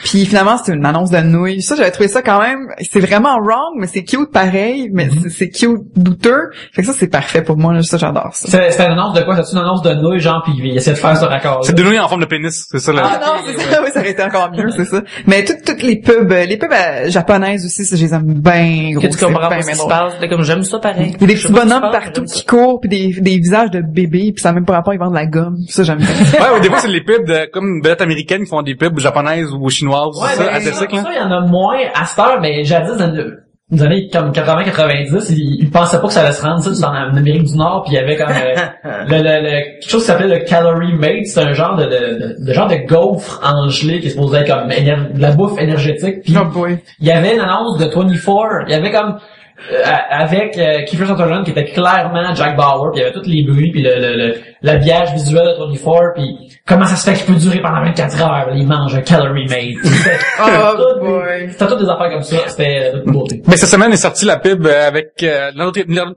Puis finalement, c'était une annonce de nouilles. Ça, j'avais trouvé ça quand même, c'est vraiment wrong, mais c'est cute pareil, mais
Mhm.
c'est- c'est cute douteux. Fait que ça, c'est parfait pour moi, là, ça, j'adore ça.
C'est c'est une annonce de quoi? C'est une annonce de nouilles, genre, pis il essaie de faire ce raccord
C'est de nouilles en forme de pénis, c'est ça, là.
Ah non, c'est ça, oui, ça aurait été encore mieux, c'est ça. Mais toutes, toutes les pubs, euh, les pubs euh, japonaises aussi, ça, je les aime bien gros.
Que tu
c'est
comprends
ben,
pas ce qui se passe. T'es comme j'aime ça pareil.
Il y a des petits bonhommes partout qui courent, puis des, des visages de bébés, puis ça même pas rapport, ils vendent de la gomme. Ça, j'aime bien.
Ouais, ouais, des fois, c'est les pubs de, comme une vedette américaine qui font des pubs japonaises ou chinoises,
Ouais,
c'est ça, à
ça, il y en a moins à cette heure, mais jadis, dans le- les années comme 80-90, ils, ils pensaient pas que ça allait se rendre, ça, c'est en, en Amérique du Nord, puis il y avait comme euh, le, le, le- quelque chose qui s'appelait le Calorie Mate, c'est un genre de, de, de, de genre de gaufre angelé qui est supposé être comme éner- de la bouffe énergétique, puis
Oh
il y avait une annonce de 24, il y avait comme euh, avec euh, Kiefer Sutherland qui était clairement Jack Bauer, puis il y avait tous les bruits, puis le, le, le- l'habillage visuel de 24, puis comment ça se fait qu'il peut durer pendant 24 heures, il mange un Calorie Mate. C'était
Oh
toutes des-
boy.
c'était toutes des affaires comme ça, c'était de toute beauté.
Mais cette semaine est sortie la pub euh, avec euh,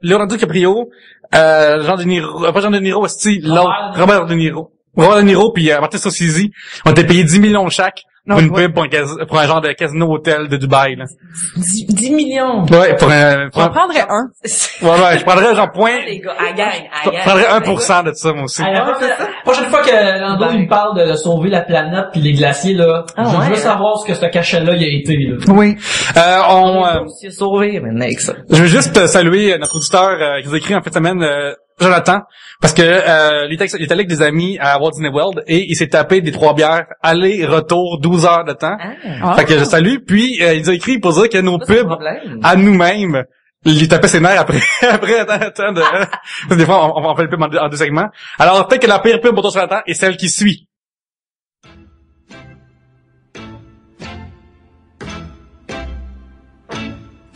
Leonardo DiCaprio, euh, Jean de Niro, euh, pas Jean de Niro, aussi l'autre.
Robert
De Niro. Robert De Niro puis euh, Martin Scorsese ont été payés 10 millions chaque
Non,
pour une
ouais.
pub pour un, cas- pour un genre de casino hôtel de Dubaï, là.
10, 10 millions.
Ouais, pour un, pour
J'en
un-
prendrais un.
ouais, ouais, je prendrais genre point,
les gars, à gagne, à
je
gagne.
prendrais 1% de ça, moi aussi.
La prochaine, la prochaine fois que Lando il parle de sauver la planète puis les glaciers là,
Ah
je
ouais,
veux
hein?
savoir ce que ce cachet-là il a été là.
Oui.
Euh, on, euh,
On s'est sauvé maintenant avec ça.
Je veux juste euh, saluer euh, notre auditeur euh, qui nous a écrit en fin de semaine, euh, Jonathan, parce que euh, il, était, il était avec des amis à Walt Disney World et il s'est tapé des trois bières aller-retour 12 heures de temps.
Ah,
Ah.
Fait que je salue. Puis euh, il nous a écrit pour dire que nos pubs
problème.
à nous-mêmes, il lui tapait ses nerfs après, après attends, attends, de, parce que des fois on, on fait le pub en deux, en deux segments. Alors peut-être que la pire pub pour toi sur la temps est celle qui suit.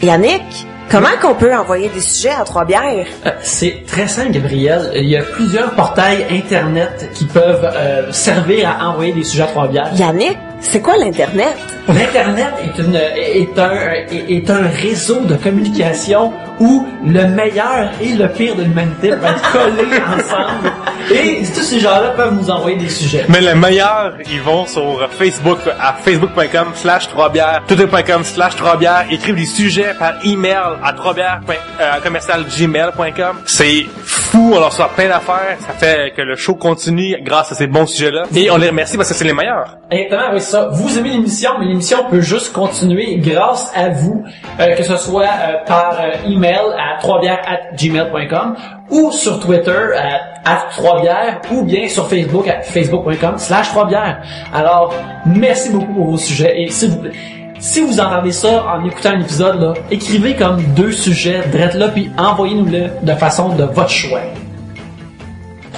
Yannick, comment qu'on peut envoyer des sujets à Trois-Bières?
Euh, C'est très simple, Gabriel. Il y a plusieurs portails Internet qui peuvent euh, servir à envoyer des sujets à trois bières.
Yannick, c'est quoi l'Internet?
L'Internet est, une, est, un, est, est un réseau de communication où le meilleur et le pire de l'humanité vont être collés ensemble. Et tous ces gens-là peuvent nous envoyer des sujets.
Mais le meilleur, ils vont sur Facebook, à facebook.com slash 3 bières, twitter.com slash 3 bières, écrivent des sujets par email à 3 bières, euh, commercial gmail.com. C'est fou, on leur sort plein d'affaires, ça fait que le show continue grâce à ces bons sujets-là. Et on les remercie parce que c'est les meilleurs.
Exactement, oui, c'est ça. Vous aimez l'émission, mais l'émission peut juste continuer grâce à vous, euh, que ce soit euh, par euh, email à 3 gmail.com ou sur Twitter à, à 3 bières ou bien sur Facebook à facebook.com slash 3 bières. Alors, merci beaucoup pour vos sujets et s'il vous plaît, si vous entendez ça en écoutant un épisode, là, écrivez comme deux sujets, drette là, puis envoyez-nous-le de façon de votre choix.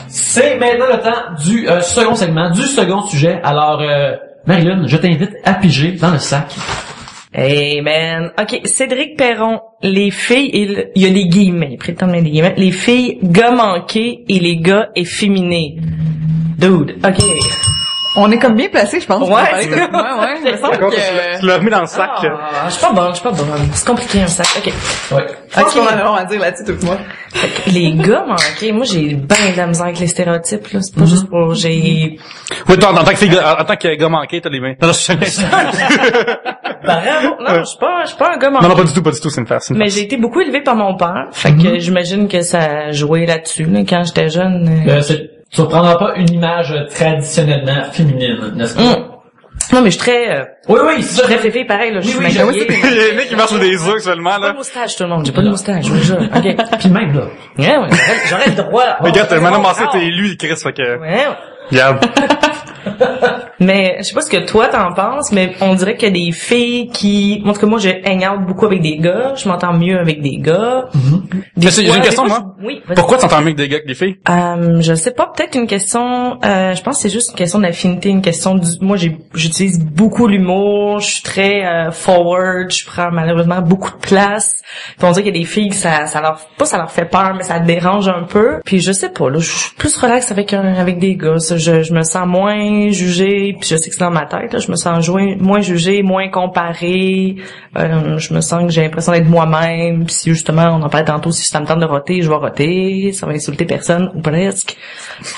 C'est maintenant le temps du euh, second segment, du second sujet. Alors, euh, Marilyn, je t'invite à piger dans le sac.
Hey man. Ok, Cédric Perron, les filles, il, y a des guillemets, il prétend mettre des guillemets, les filles gars manqués et les gars efféminés. Dude, ok.
On est comme bien placé, je pense.
Ouais,
ouais, ouais. Me que...
Tu l'as remis dans le sac.
Ah, je suis pas bonne, je suis pas bonne. C'est compliqué un sac. Ok.
Ouais.
Je pense
Ok.
qu'on a à dire là-dessus, tout moi.
Les gars manqués, moi j'ai ben de la misère avec les stéréotypes là. C'est pas juste pour j'ai.
Oui, toi, en tant que fille, en tant que gars manqué, t'as les mains. Non, non, je
Bravo. Non, je suis pas, je suis pas un gars manqué.
non, non, pas du tout, pas du tout, c'est une farce.
Mais j'ai été beaucoup élevée par mon père, fait que j'imagine que ça a joué là-dessus là, quand j'étais jeune. euh.
Euh, c'est- tu ne prendras pas une image traditionnellement féminine, n'est-ce pas?
Hum. Non mais je suis très, euh,
Oui, oui,
je
c'est
suis
ça.
très féfé pareil là. Je suis
oui,
maquillée.
Il y a un mec qui marche sur des œufs actuellement,
Pas de
là.
moustache tout le monde, j'ai pas de moustache, je jure. Ok.
Puis même là.
Ouais, ouais, j'aurais- le droit.
Regarde, maintenant, Massé, t'es lui, Chris, fait que,
Ouais, ouais.
regarde.
Mais je sais pas ce que toi t'en penses, mais on dirait qu'il y a des filles qui, en tout cas moi je hang out beaucoup avec des gars, je m'entends mieux avec des gars. Des
Mais c'est- j'ai
fois-
une
des
question,
fois,
moi.
je- Oui. vas-y.
Pourquoi t'entends mieux que des gars que des filles?
Euh, je sais pas, peut-être une question. Euh, je pense que c'est juste une question d'affinité, une question du. Moi, j'ai, j'utilise beaucoup l'humour. Je suis très euh, forward. Je prends malheureusement beaucoup de place. Puis on dirait qu'il y a des filles que ça, ça leur, pas ça leur fait peur, mais ça dérange un peu. Puis je sais pas. Là, je suis plus relax avec un, avec des gars. Ça, Je, je me sens moins jugée. Puis je sais que c'est dans ma tête. Là, je me sens moins jugée, moins comparée. Euh, je me sens que j'ai l'impression d'être moi-même. Puis justement, on en parlait tantôt, si ça me tente de roter, je vais roter. Ça va insulter personne ou presque.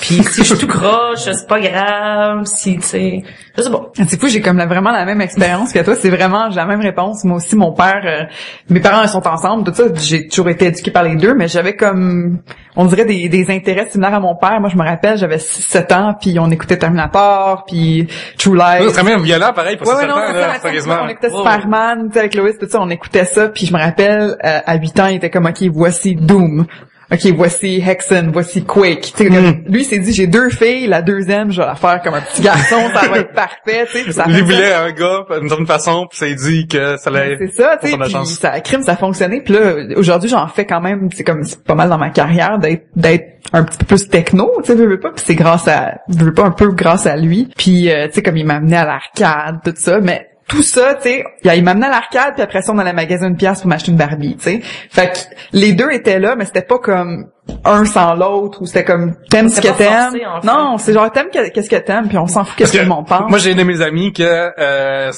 Puis si je suis tout croche, c'est pas grave. Si tu sais, je sais pas.
C'est fou, j'ai comme vraiment la même expérience que toi. C'est vraiment j'ai la même réponse. Moi aussi, mon père, euh, mes parents sont ensemble, tout ça. J'ai toujours été éduquée par les deux, mais j'avais comme, on dirait des, des intérêts similaires à mon père. Moi, je me rappelle, j'avais 7 ans, puis on écoutait Terminator, puis True Life.
C'est quand même violent, pareil, pour
Ouais, ouais, non, c'est
là,
ça,
sérieusement.
on écoutait
Ouais,
Superman, tu sais, avec Lois, tout ça, on écoutait ça, puis je me rappelle, euh, à 8 ans, il était comme, OK, voici Doom. OK, voici Hexen, voici Quake.
Mm.
Lui, s'est dit, j'ai deux filles, la deuxième, je vais la faire comme un petit garçon, ça va être parfait, ça
Il voulait un gars, d'une certaine façon, puis lui dit que ça allait...
c'est ça, tu sais, ça crime, ça a fonctionné. Puis là, aujourd'hui, j'en fais quand même, c'est comme c'est pas mal dans ma carrière d'être d'être un petit peu plus techno, tu sais, veux, veux pas. Puis c'est grâce à, veux pas un peu grâce à lui. Puis euh, tu sais, comme il m'a amené à l'arcade, tout ça, mais tout ça, tu sais, il il m'a amené à l'arcade, puis après ça, on allait magasiner une pièce pour m'acheter une Barbie, tu sais. Fait que les deux étaient là, mais c'était pas comme un sans l'autre ou c'était comme t'aimes ce que t'aimes.
forcé, en fait.
Non, c'est genre t'aimes que- qu'est-ce que t'aimes puis on s'en fout qu'est-ce que monde pense.
Moi, j'ai une de mes amies que euh,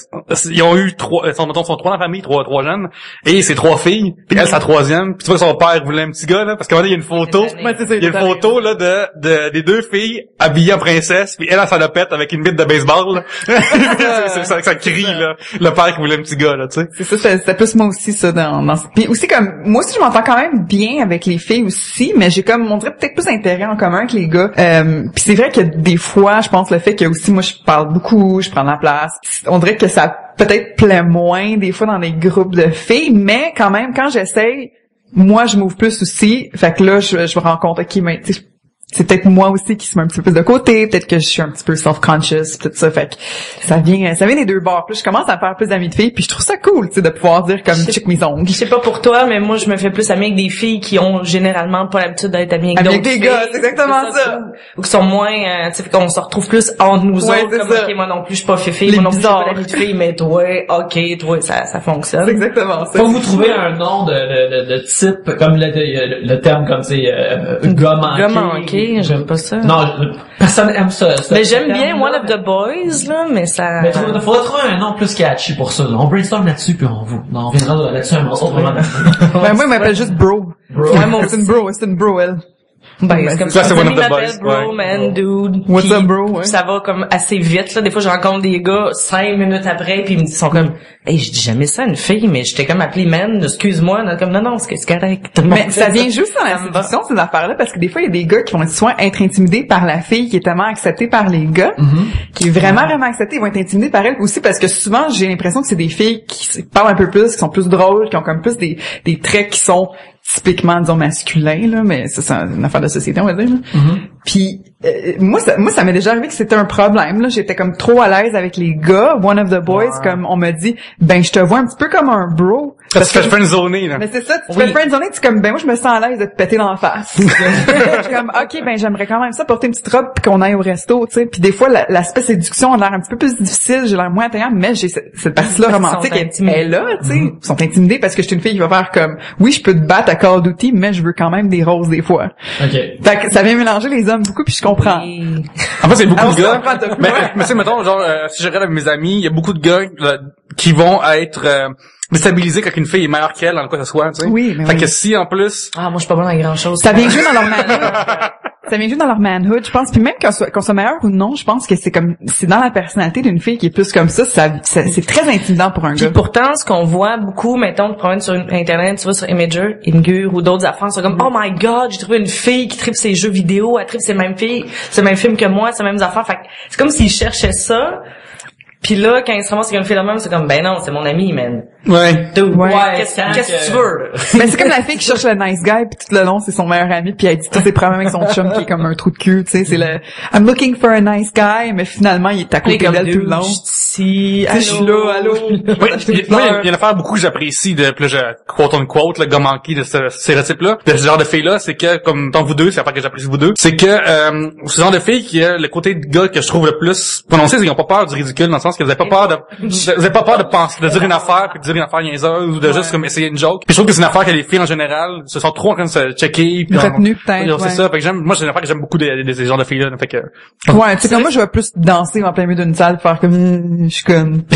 ils ont eu trois, sont, mettons, sont trois dans la famille, trois, trois jeunes, et c'est trois filles. Puis elle, sa troisième. Puis tu vois, son père voulait un petit gars là, parce qu'à un moment donné, il y a une photo. Il y a une photo là de, de des deux filles habillées en princesse, puis elle a sa lopette avec une bite de baseball. là. c'est c'est ça, ça crie là. Le père qui voulait un petit gars là, tu sais.
C'est ça, c'était- c'était plus moi aussi ça dans, dans puis aussi comme moi aussi je m'entends quand même bien avec les filles aussi, mais j'ai comme on dirait peut-être plus intérêt en commun que les gars. Euh, puis c'est vrai que des fois, je pense le fait que aussi moi je parle beaucoup, je prends la place. On dirait que ça peut-être plaît moins des fois dans des groupes de filles, mais quand même quand j'essaye, moi je m'ouvre plus aussi. Fait que là je, je me rends compte ok, mais c'est peut-être moi aussi qui se met un petit peu plus de côté, peut-être que je suis un petit peu self-conscious, tout ça, fait que ça vient, ça vient des deux bords. Puis je commence à faire plus d'amis de filles, puis je trouve ça cool, tu sais, de pouvoir dire comme check mes ongles.
Je sais pas pour toi, mais moi, je me fais plus amie avec des filles qui ont généralement pas l'habitude d'être amies avec
Avec
d'autres
des gars,
filles.
c'est exactement ça.
cool. Ou qui sont moins, euh, tu sais, qu'on se retrouve plus entre nous
Ouais,
autres.
c'est
Comme,
ça.
ok, moi non plus, je suis pas
Les
moi non plus, je suis pas de fille, mais toi, ok, toi, ça, ça
C'est
fonctionne.
exactement ça.
Faut vous trouver un nom de, de, de, de type, comme le, le, le terme comme c'est euh, gars manqué.
J'aime pas ça.
Non, personne aime ça. ça
Mais j'aime bien One of the Boys, là, mais ça...
Mais faudrait, faudrait trouver un nom plus catchy pour ça. là. On brainstorm là-dessus puis on vous, on reviendra là-dessus un autre moment.
Ben, moi, il m'appelle juste bro.
Bro.
Ouais, c'est une bro, c'est une bro, elle.
Ben, c'est comme
Ça, c'est one of the boys,
bro,
ouais.
man, dude.
What's
Puis
up, bro, ouais.
Ça va comme assez vite, là. Des fois, je rencontre des gars cinq minutes après, puis ils me sont comme, hey, je dis jamais ça à une fille, mais j'étais comme appelé man, excuse-moi. Non, Comme, non, non, c'est c'est correct.
Mais ça vient juste dans la séduction, ces affaires-là, parce que des fois, il y a des gars qui vont soit être intimidés par la fille qui est tellement acceptée par les gars, qui est vraiment, vraiment acceptée, ils vont être intimidés par elle aussi, parce que souvent, j'ai l'impression que c'est des filles qui parlent un peu plus, qui sont plus drôles, qui ont comme plus des, des traits qui sont typiquement, disons, masculins, là, mais ça, c'est une affaire de société, on va dire. là. Puis, euh, moi, ça, moi, ça m'est déjà arrivé que c'était un problème, là. J'étais comme trop à l'aise avec les gars, one of the boys, comme on me dit, ben, je te vois un petit peu comme un bro.
Parce que je fais une zonée là.
Mais c'est ça, tu
Oui.
fais friendzoner, tu es comme, ben moi je me sens à l'aise de te péter dans la face. je suis comme, ok, ben j'aimerais quand même ça, porter une petite robe puis qu'on aille au resto, tu sais. Puis des fois, la- l'aspect séduction a l'air un petit peu plus difficile, j'ai l'air moins attrayant, mais j'ai cette, cette partie-là
Parce
romantique,
sont
elle,
intimidés.
elle est là, tu sais. Ils sont intimidés parce que je suis une fille qui va faire comme, oui, je peux te battre à of Duty, mais je veux quand même des roses des fois.
Ok.
Fait que ça vient mélanger les hommes beaucoup, puis je comprends.
Et-
En fait, c'est beaucoup
Alors,
de gars. Mais, mais tu sais, mettons, genre, euh, si je regarde avec mes amis, il y a beaucoup de gars euh, qui vont être euh, déstabilisés quand une fille est meilleure qu'elle, en quoi que ce soit, tu sais.
Oui, mais
Fait
oui.
que si, en plus...
Ah, moi, je suis pas bonne à grand chose.
Ça vient jouer dans leur manhood. ça vient jouer dans leur manhood, je pense. Puis même qu'on soit, qu'on soit meilleur ou non, je pense que c'est comme, c'est dans la personnalité d'une fille qui est plus comme ça. ça, ça- c'est très intimidant pour un
Puis
gars.
pourtant, ce qu'on voit beaucoup, mettons, tu promènes sur Internet, tu vas sur Imager, Imgur ou d'autres affaires, c'est comme, oh my god, j'ai trouvé une fille qui tripe ses jeux vidéo, elle tripe ses mêmes filles, c'est le même film que moi, c'est les mêmes affaires. Fait que c'est comme s'ils cherchaient ça. Puis là, quand ils se ramassent avec une fille de même, c'est comme, ben non, c'est mon ami, man.
Ouais.
Dude,
Ouais.
qu'est-ce que tu veux?
Mais c'est comme la fille qui cherche le nice guy, puis tout le long, c'est son meilleur ami, puis elle dit tous ses problèmes avec son chum qui est comme un trou de cul, tu sais, c'est le I'm looking for a nice guy, mais finalement, il est à côté d'elle tout le long.
je suis ici,
Tu sais, je suis là, allô?
Oui, il y, a- moi, il y a une affaire beaucoup que j'apprécie de, là, je, quote on quote, le gars manqué de ce stéréotype-là, de ce genre de filles-là, c'est que, comme tant vous deux, c'est la part que j'apprécie vous deux, c'est que, euh, ce genre de filles qui a le côté de gars que je trouve le plus prononcé, c'est qu'ils ont pas peur du ridicule, dans le sens que vous avez pas peur de, vous avez pas peur de penser, de dire une affaire, puis de dire une affaire niaiseuse, ou de juste comme essayer une joke. Puis je trouve que c'est une affaire que les filles en général se sont trop en train de se checker, puis
Retenues, peut-être,
C'est
ouais.
ça, fait que j'aime, moi c'est une affaire que j'aime beaucoup des, des, des genres de filles-là, fait que,
Ouais, tu sais, comme moi, je vais plus danser en plein milieu d'une salle, faire comme, Hum, je suis comme.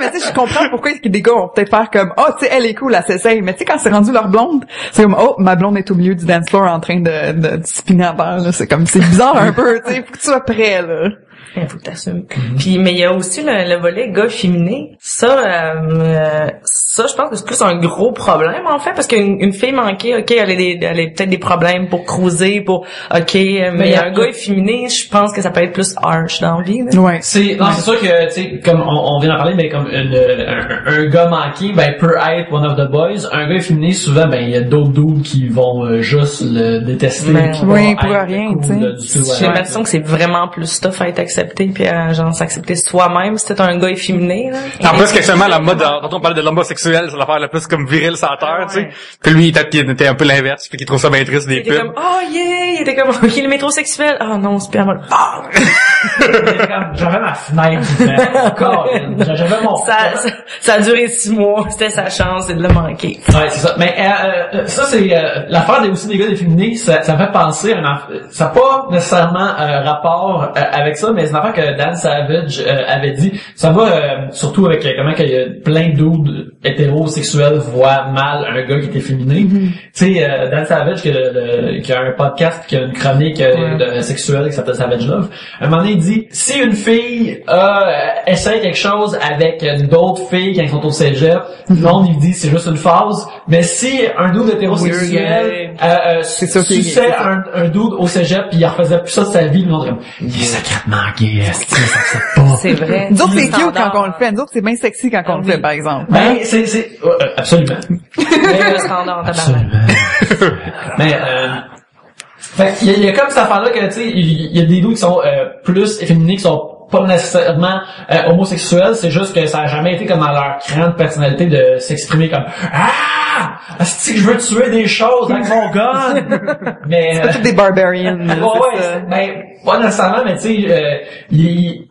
mais tu sais, je comprends pourquoi est-ce que des gars vont peut-être faire comme, oh, tu sais, elle est cool, elle s'essaye. Mais tu sais, quand c'est rendu leur blonde, c'est comme, oh, ma blonde est au milieu du dance floor en train de, de, de spinner à terre, là. C'est comme, c'est bizarre un peu, tu sais, faut que tu sois prêt, là.
Il faut que t'assumes. Puis, mais il y a aussi le, le volet gars féminin. Ça, euh, ça, je pense que c'est plus un gros problème, en fait, parce qu'une une fille manquée, OK, elle a, des, elle a peut-être des problèmes pour cruiser, pour, OK, mais
il y a-
un gars efféminé, je pense que ça peut être plus harsh dans la vie. là.
Ouais.
C'est non, c'est sûr que tu sais comme on, on vient d'en parler mais comme une, un, un gars manqué ben peut être one of the boys un gars efféminé souvent ben il y a d'autres dudes qui vont euh, juste le détester
Mais-
qui vont
Oui, pour rien,
cool,
tu sais.
J'ai l'impression que c'est vraiment plus tough à être accepté puis à genre s'accepter soi-même t'es un gars efféminé. Là.
En plus, qu'actuellement, la mode, quand on parlait de l'homosexuel, c'est l'affaire la plus comme virile sur terre, tu sais. Puis lui, il était, il un peu l'inverse, puis qu'il trouve ça bien triste des
Il était
pubs.
comme, oh yeah, il était comme, ok, le métrosexuel. Ah non, c'est pas mal.
J'avais ma fenêtre. J'avais mon...
Ça, ça, ça a duré six mois. C'était sa chance, c'est de le manquer.
Ouais, c'est ça. Mais euh, euh, ça, c'est euh, l'affaire des aussi des gars déféminés, ça, ça me fait penser à une Ça n'a pas nécessairement euh, rapport euh, avec ça, mais c'est une affaire que Dan Savage euh, avait dit. Ça va euh, surtout avec comment qu'il y a plein d'autres hétérosexuels voient mal un gars qui est efféminé. Tu sais, Dan Savage qui a, le- qui a un podcast, qui a une chronique euh, de- sexuelle qui s'appelle Savage Love. Un moment donné, il dit si une fille euh, essayé quelque chose avec euh, d'autres filles quand elles sont au cégep, le monde il dit c'est juste une phase. Mais si un dude hétérosexuel euh, euh, suçait un, un dude au cégep puis il refaisait plus ça de sa vie, le monde est comme il est sacrément gay, pas?
C'est vrai.
Nous autres, c'est cute quand on le fait. Nous autres, c'est bien sexy quand on le fait, par exemple.
Ben, c'est, c'est, euh, absolument. Mais, euh, fait, il y, a- il y a comme cette affaire-là que, tu sais, il y a des doux qui sont euh, plus efféminés, qui sont pas nécessairement euh, homosexuels, c'est juste que ça a jamais été comme dans leur grande personnalité de s'exprimer comme Ah! Est-ce que je veux tuer des choses avec mon gun? Mais,
C'est tous des barbarians.
Ouais, ouais,
c'est
c'est- ben, pas nécessairement, mais tu sais, euh, il-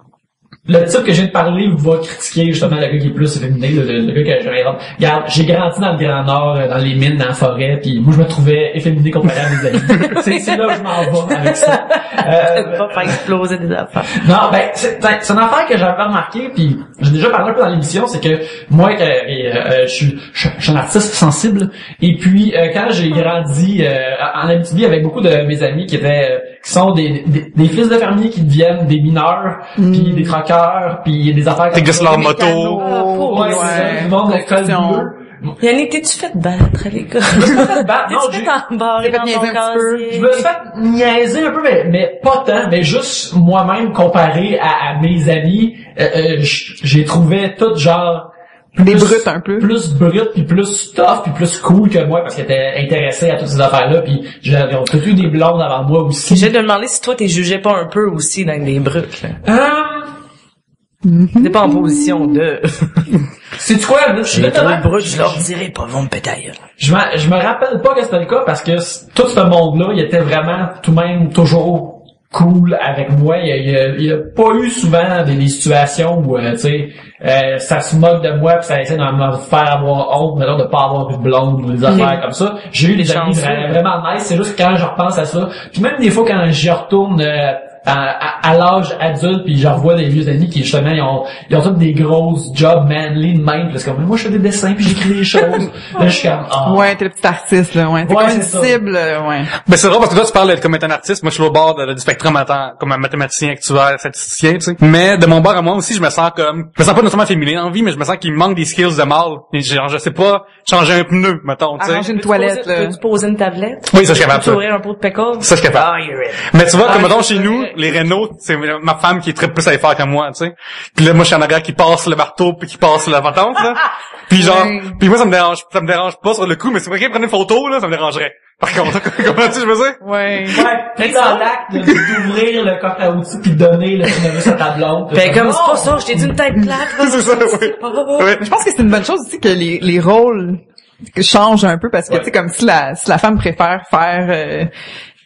le type que je viens de parler va critiquer justement le gars qui est plus féminin, le, le- le gars que je Regarde, j'ai grandi dans le Grand Nord, euh, dans les mines, dans la forêt, puis moi je me trouvais efféminé comparé à mes amis. c'est, là où je m'en vais avec ça. Euh,
Pas faire exploser des affaires.
non, ben c'est c'est- une affaire que j'avais remarqué, puis j'ai déjà parlé un peu dans l'émission, c'est que moi, euh, euh, je suis je je suis un artiste sensible, et puis quand j'ai grandi en Abitibi avec beaucoup de mes amis qui étaient qui sont des, des, des fils de fermiers qui deviennent des mineurs, puis des troqueurs, puis des affaires comme ça.
leur
Des
moto.
canaux.
Oh,
Ouais, c'est ça, du monde de.
Yannick, t'es-tu fait battre à l'école?
Bah, non,
T'es-tu fait embarrer dans ton casier?
Je me suis fait niaiser un peu, mais, mais pas tant, mais juste moi-même comparé à, à mes amis, euh, euh, j'ai trouvé tout genre plus,
Des brutes un peu.
plus brutes puis plus tough puis plus cool que moi parce qu'ils étaient intéressés à toutes ces affaires-là puis j'avais ont tous eu des blondes avant moi aussi.
J'ai de demander si toi t'es jugé pas un peu aussi dans des brutes, là.
Euh,
T'es pas en position de...
c'est quoi? je-
J'ai
je-
trop brut, je leur dirai pas, vont me.
Je me, je me rappelle pas que c'était le cas parce que tout ce monde-là, il était vraiment tout de même toujours cool avec moi. Il y a, il pas eu souvent des, des situations où, euh, tu sais, euh, ça se moque de moi puis ça essaie de me faire avoir honte, mais de pas avoir une blonde ou des affaires comme ça. J'ai eu des amis vraiment nice. C'est juste que quand je repense à ça, puis même des fois quand j'y retourne euh, à, à- à l'âge adulte puis je revois des vieux amis qui justement ils ont ils ont tous des grosses jobs manly de même parce que comme moi je fais des dessins puis j'écris des choses là je suis comme ah.
Ouais, t'es le petit artiste, là, ouais. T'es
Ouais,
comme une
ça.
cible, ouais.
Ben c'est drôle parce que toi tu parles comme étant un artiste, moi je suis au bord du spectrum en tant- comme un mathématicien actuaire, statisticien, tu sais. Mais de mon bord à moi aussi, je me sens comme je me sens pas nécessairement féminin en vie, mais je me sens qu'il me manque des skills de mâle. Et genre je sais pas changer un pneu, mettons, tu sais.
Arranger une
Peux-tu
toilette,
poser-
là.
Peux-tu poser une tablette?
Oui, ça, je suis capable,
ouvrir un pot de pickle?
Ça, je suis capable.
Ah.
Mais tu vois,
Ah,
comme mettons
c'est
chez nous, les Renault, c'est ma femme qui est très plus à les faire que moi, tu sais. Puis là, moi, je suis en arrière qui passe le marteau puis qui passe la patente, là. Puis genre, puis moi, ça me dérange, ça me dérange pas sur le coup, mais si quelqu'un prenait une photo, là, ça me dérangerait. Par contre, comment tu je veux dire?
Ouais.
Ouais, t'es dans l'acte de- d'ouvrir le coffre à outils puis de donner le tournevis à ta blonde.
Ben, comme c'est pas ça, je t'ai dit une tête plate.
C'est ça, oui.
Je pense que c'est une bonne chose aussi que les, les rôles changent un peu parce que, tu sais, comme si la, si la femme préfère faire euh,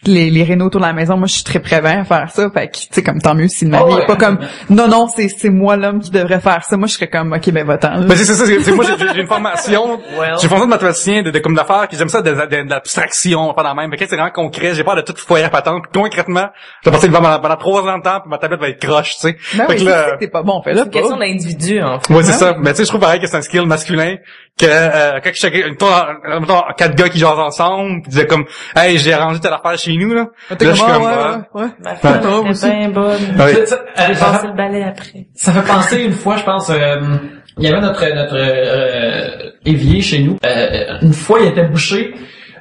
les, les rénaux autour de la maison, moi, je suis très prévent à faire ça. Fait que, tu sais, comme tant mieux si le mari
Oh, ouais.
est pas comme, non, non, c'est, c'est moi l'homme qui devrait faire ça. Moi, je serais comme, ok, ben, va-t'en. là.
Ben, c'est c'est ça, c'est c'est- moi, j'ai- une formation,
Well.
j'ai une formation de mathématicien, de, de comme d'affaires, qui j'aime ça, de, de, de l'abstraction, pas la même. Mais quand c'est vraiment concret, j'ai peur de tout foyer à patente. Puis concrètement, je vais passer devant pendant, pendant trois ans de temps, puis ma tablette va être croche, tu sais.
Ben
Fait
oui,
que là,
c'est pas bon, fais
C'est
là
une question d'individu, en fait.
Ouais, c'est ça. Mais tu sais, je trouve pareil que c'est un skill masculin que euh, quand je une mettons, quatre gars qui jasent ensemble, puis disaient comme Hey, j'ai arrangé telle affaire chez nous là.
T'es
Là, je suis
comme,
comme
ah, ouais, ouais, ouais.
Ma femme
Ouais.
était
aussi.
bien bonne.
Ouais.
Ça, ça, euh,
J'ai
ça
passé
fait-
le balai après.
ça fait penser une fois, je pense, euh, il y avait notre notre euh, évier chez nous. Euh, une fois, il était bouché.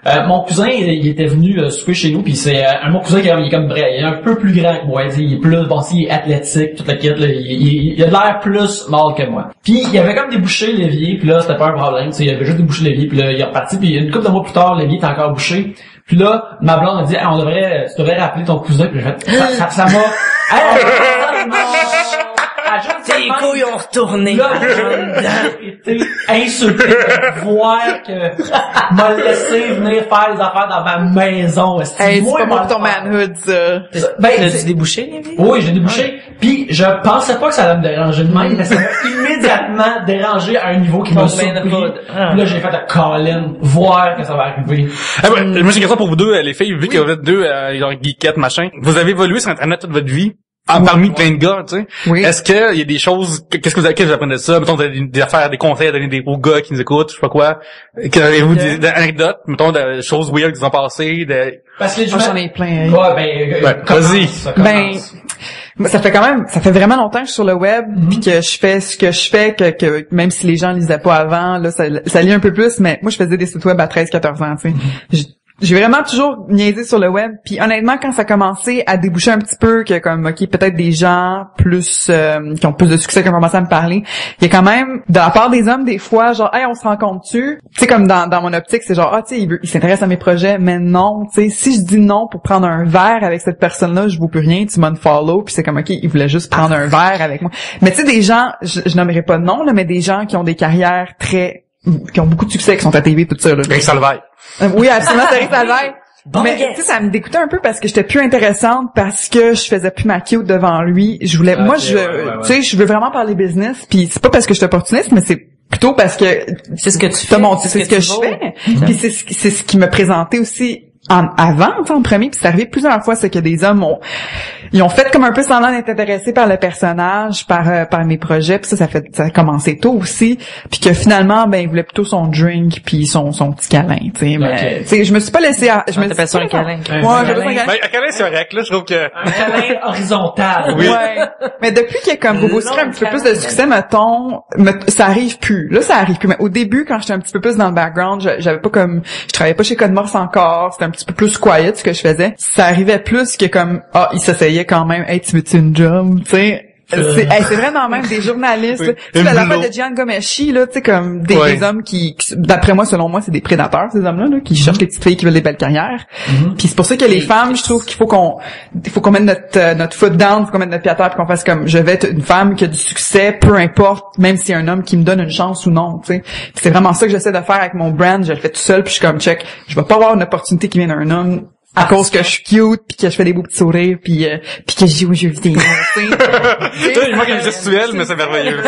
Euh, mon cousin, il, il était venu euh, souper chez nous, puis c'est euh, mon cousin qui est, il est comme vrai, il est un peu plus grand que moi, il est plus, bon, il est athlétique, toute la kit, là, il, il, il a de l'air plus mâle que moi. Puis il y avait comme débouché l'évier, puis là c'était pas un problème, tu sais, il avait juste débouché l'évier, puis là il est reparti, puis une couple de mois plus tard, l'évier était encore bouché. Puis là, ma blonde a dit, Ah, on devrait, tu devrais rappeler ton cousin, puis j'ai fait, ça, ça, ça m'a, Hey,
Tes
que-
couilles ont retourné.
Là, j'ai été insulté de voir que m'a laissé venir faire des affaires dans ma maison.
Hey, c'est
moi,
pas pour ton manhood, ça.
Ben,
T'as-tu
c'est-
débouché, les
oui, j'ai débouché. Puis je pensais pas que ça allait me déranger de même, mais ça m'a immédiatement dérangé à un niveau qui m'a surpris.
Ah.
Puis là, j'ai fait de Colin, voir que ça va arriver.
Ah, moi, j'ai une question pour vous deux, euh, les filles, vu que vous êtes deux, euh, genre geekettes, machin. Vous avez évolué sur Internet toute votre vie. En- parmi plein de gars, tu sais.
Oui.
Est-ce que il y a des choses, qu'est-ce que vous, qu'est-ce que vous apprenez de ça? Mettons, vous avez des, des affaires, des conseils à donner des, aux gars qui nous écoutent, je sais pas quoi. Que- Avez-vous des, des anecdotes, mettons, de choses weird qui vous ont passé, de...
Parce que les
Moi, j'en ai plein. hein.
Ouais, ben, euh,
Ouais, vas-y.
ça
Ben, ça fait quand même, ça fait vraiment longtemps que je suis sur le web, puis que je fais ce que je fais, que, que même si les gens lisaient pas avant, là, ça, ça lit un peu plus, mais moi, je faisais des sites web à 13-14 ans, tu sais.
Mhm.
J'ai vraiment toujours niaisé sur le web, puis honnêtement, quand ça a commencé à déboucher un petit peu, que comme, ok, peut-être des gens plus, euh, qui ont plus de succès qui ont commencé à me parler, il y a quand même, de la part des hommes, des fois, genre, hey, on se rencontre-tu? Tu sais, comme dans, dans mon optique, c'est genre, ah, tu sais, il, il s'intéresse à mes projets, mais non, tu sais, si je dis non pour prendre un verre avec cette personne-là, je vaux plus rien, tu m'unfollow, puis c'est comme, ok, il voulait juste prendre un verre avec moi. Mais tu sais, des gens, je, je nommerai pas de nom, là, mais des gens qui ont des carrières très, qui ont beaucoup de succès, qui sont à TV, tout ça, là.
Rick Salvaille.
Euh, Oui, absolument, c'est Rick Salvaire.
Bon
mais tu sais, ça me dégoûtait un peu parce que j'étais plus intéressante parce que je faisais plus ma cute devant lui. Je voulais,
Ah,
moi, je,
ouais, ouais, ouais.
tu sais, je veux vraiment parler business. Puis c'est pas parce que je suis opportuniste, mais c'est plutôt parce que
C'est ce que tu fais.
c'est ce que, je
vaux.
fais. Puis c'est ce qui me présentait aussi en avant, tu sais, en premier. Puis c'est arrivé plusieurs fois, c'est que des hommes ont, ils ont fait comme un peu semblant d'être intéressés par le personnage, par euh, par mes projets. Puis ça, ça fait, ça a commencé tôt aussi. Puis que finalement, ben, ils voulaient plutôt son drink puis son son petit câlin, tu sais. Mais tu sais, je me suis pas laissé, à- je
On
me
un
suis-
câlin.
Un
Ouais,
câlin.
besoin d'un câlin.
Ben, quel âge c'est correct, là, je trouve que...
Un câlin horizontal.
Oui.
Ouais. Mais depuis qu'il y a comme Bobo Sucré un petit peu plus de
câlin.
succès, mettons, me- ça arrive plus. Là, ça arrive plus. Mais au début, quand j'étais un petit peu plus dans le background, je- j'avais pas comme, je travaillais pas chez Code Morse encore, c'était un petit peu plus quiet ce que je faisais. Ça arrivait plus que comme, ah, il s'essayait quand même, hey, tu veux-tu une job, tu sais? C'est hey, vraiment même des journalistes.
Oui.
Tu sais, la fois de Gian Gomeshi, là, tu sais, comme des, hommes qui, qui- d'après moi, selon moi, c'est des prédateurs, ces hommes-là, là, qui cherchent les petites filles qui veulent des belles carrières. Puis c'est pour ça que les femmes, je trouve qu'il faut qu'on, il faut qu'on mette notre, euh, notre foot down, faut qu'on mette notre pied à terre, qu'on fasse comme, je vais être une femme qui a du succès, peu importe, même s'il y a un homme qui me donne une chance ou non, tu sais. C'est vraiment ça que j'essaie de faire avec mon brand, je le fais tout seul, puis je suis comme, check, je vais pas avoir une opportunité qui vient d'un homme à cause que je suis cute, puis que je fais des beaux petits sourires, puis euh, puis que je joue aux jeux vidéo, tu sais.
Il manque une gestuelle, mais c'est merveilleux.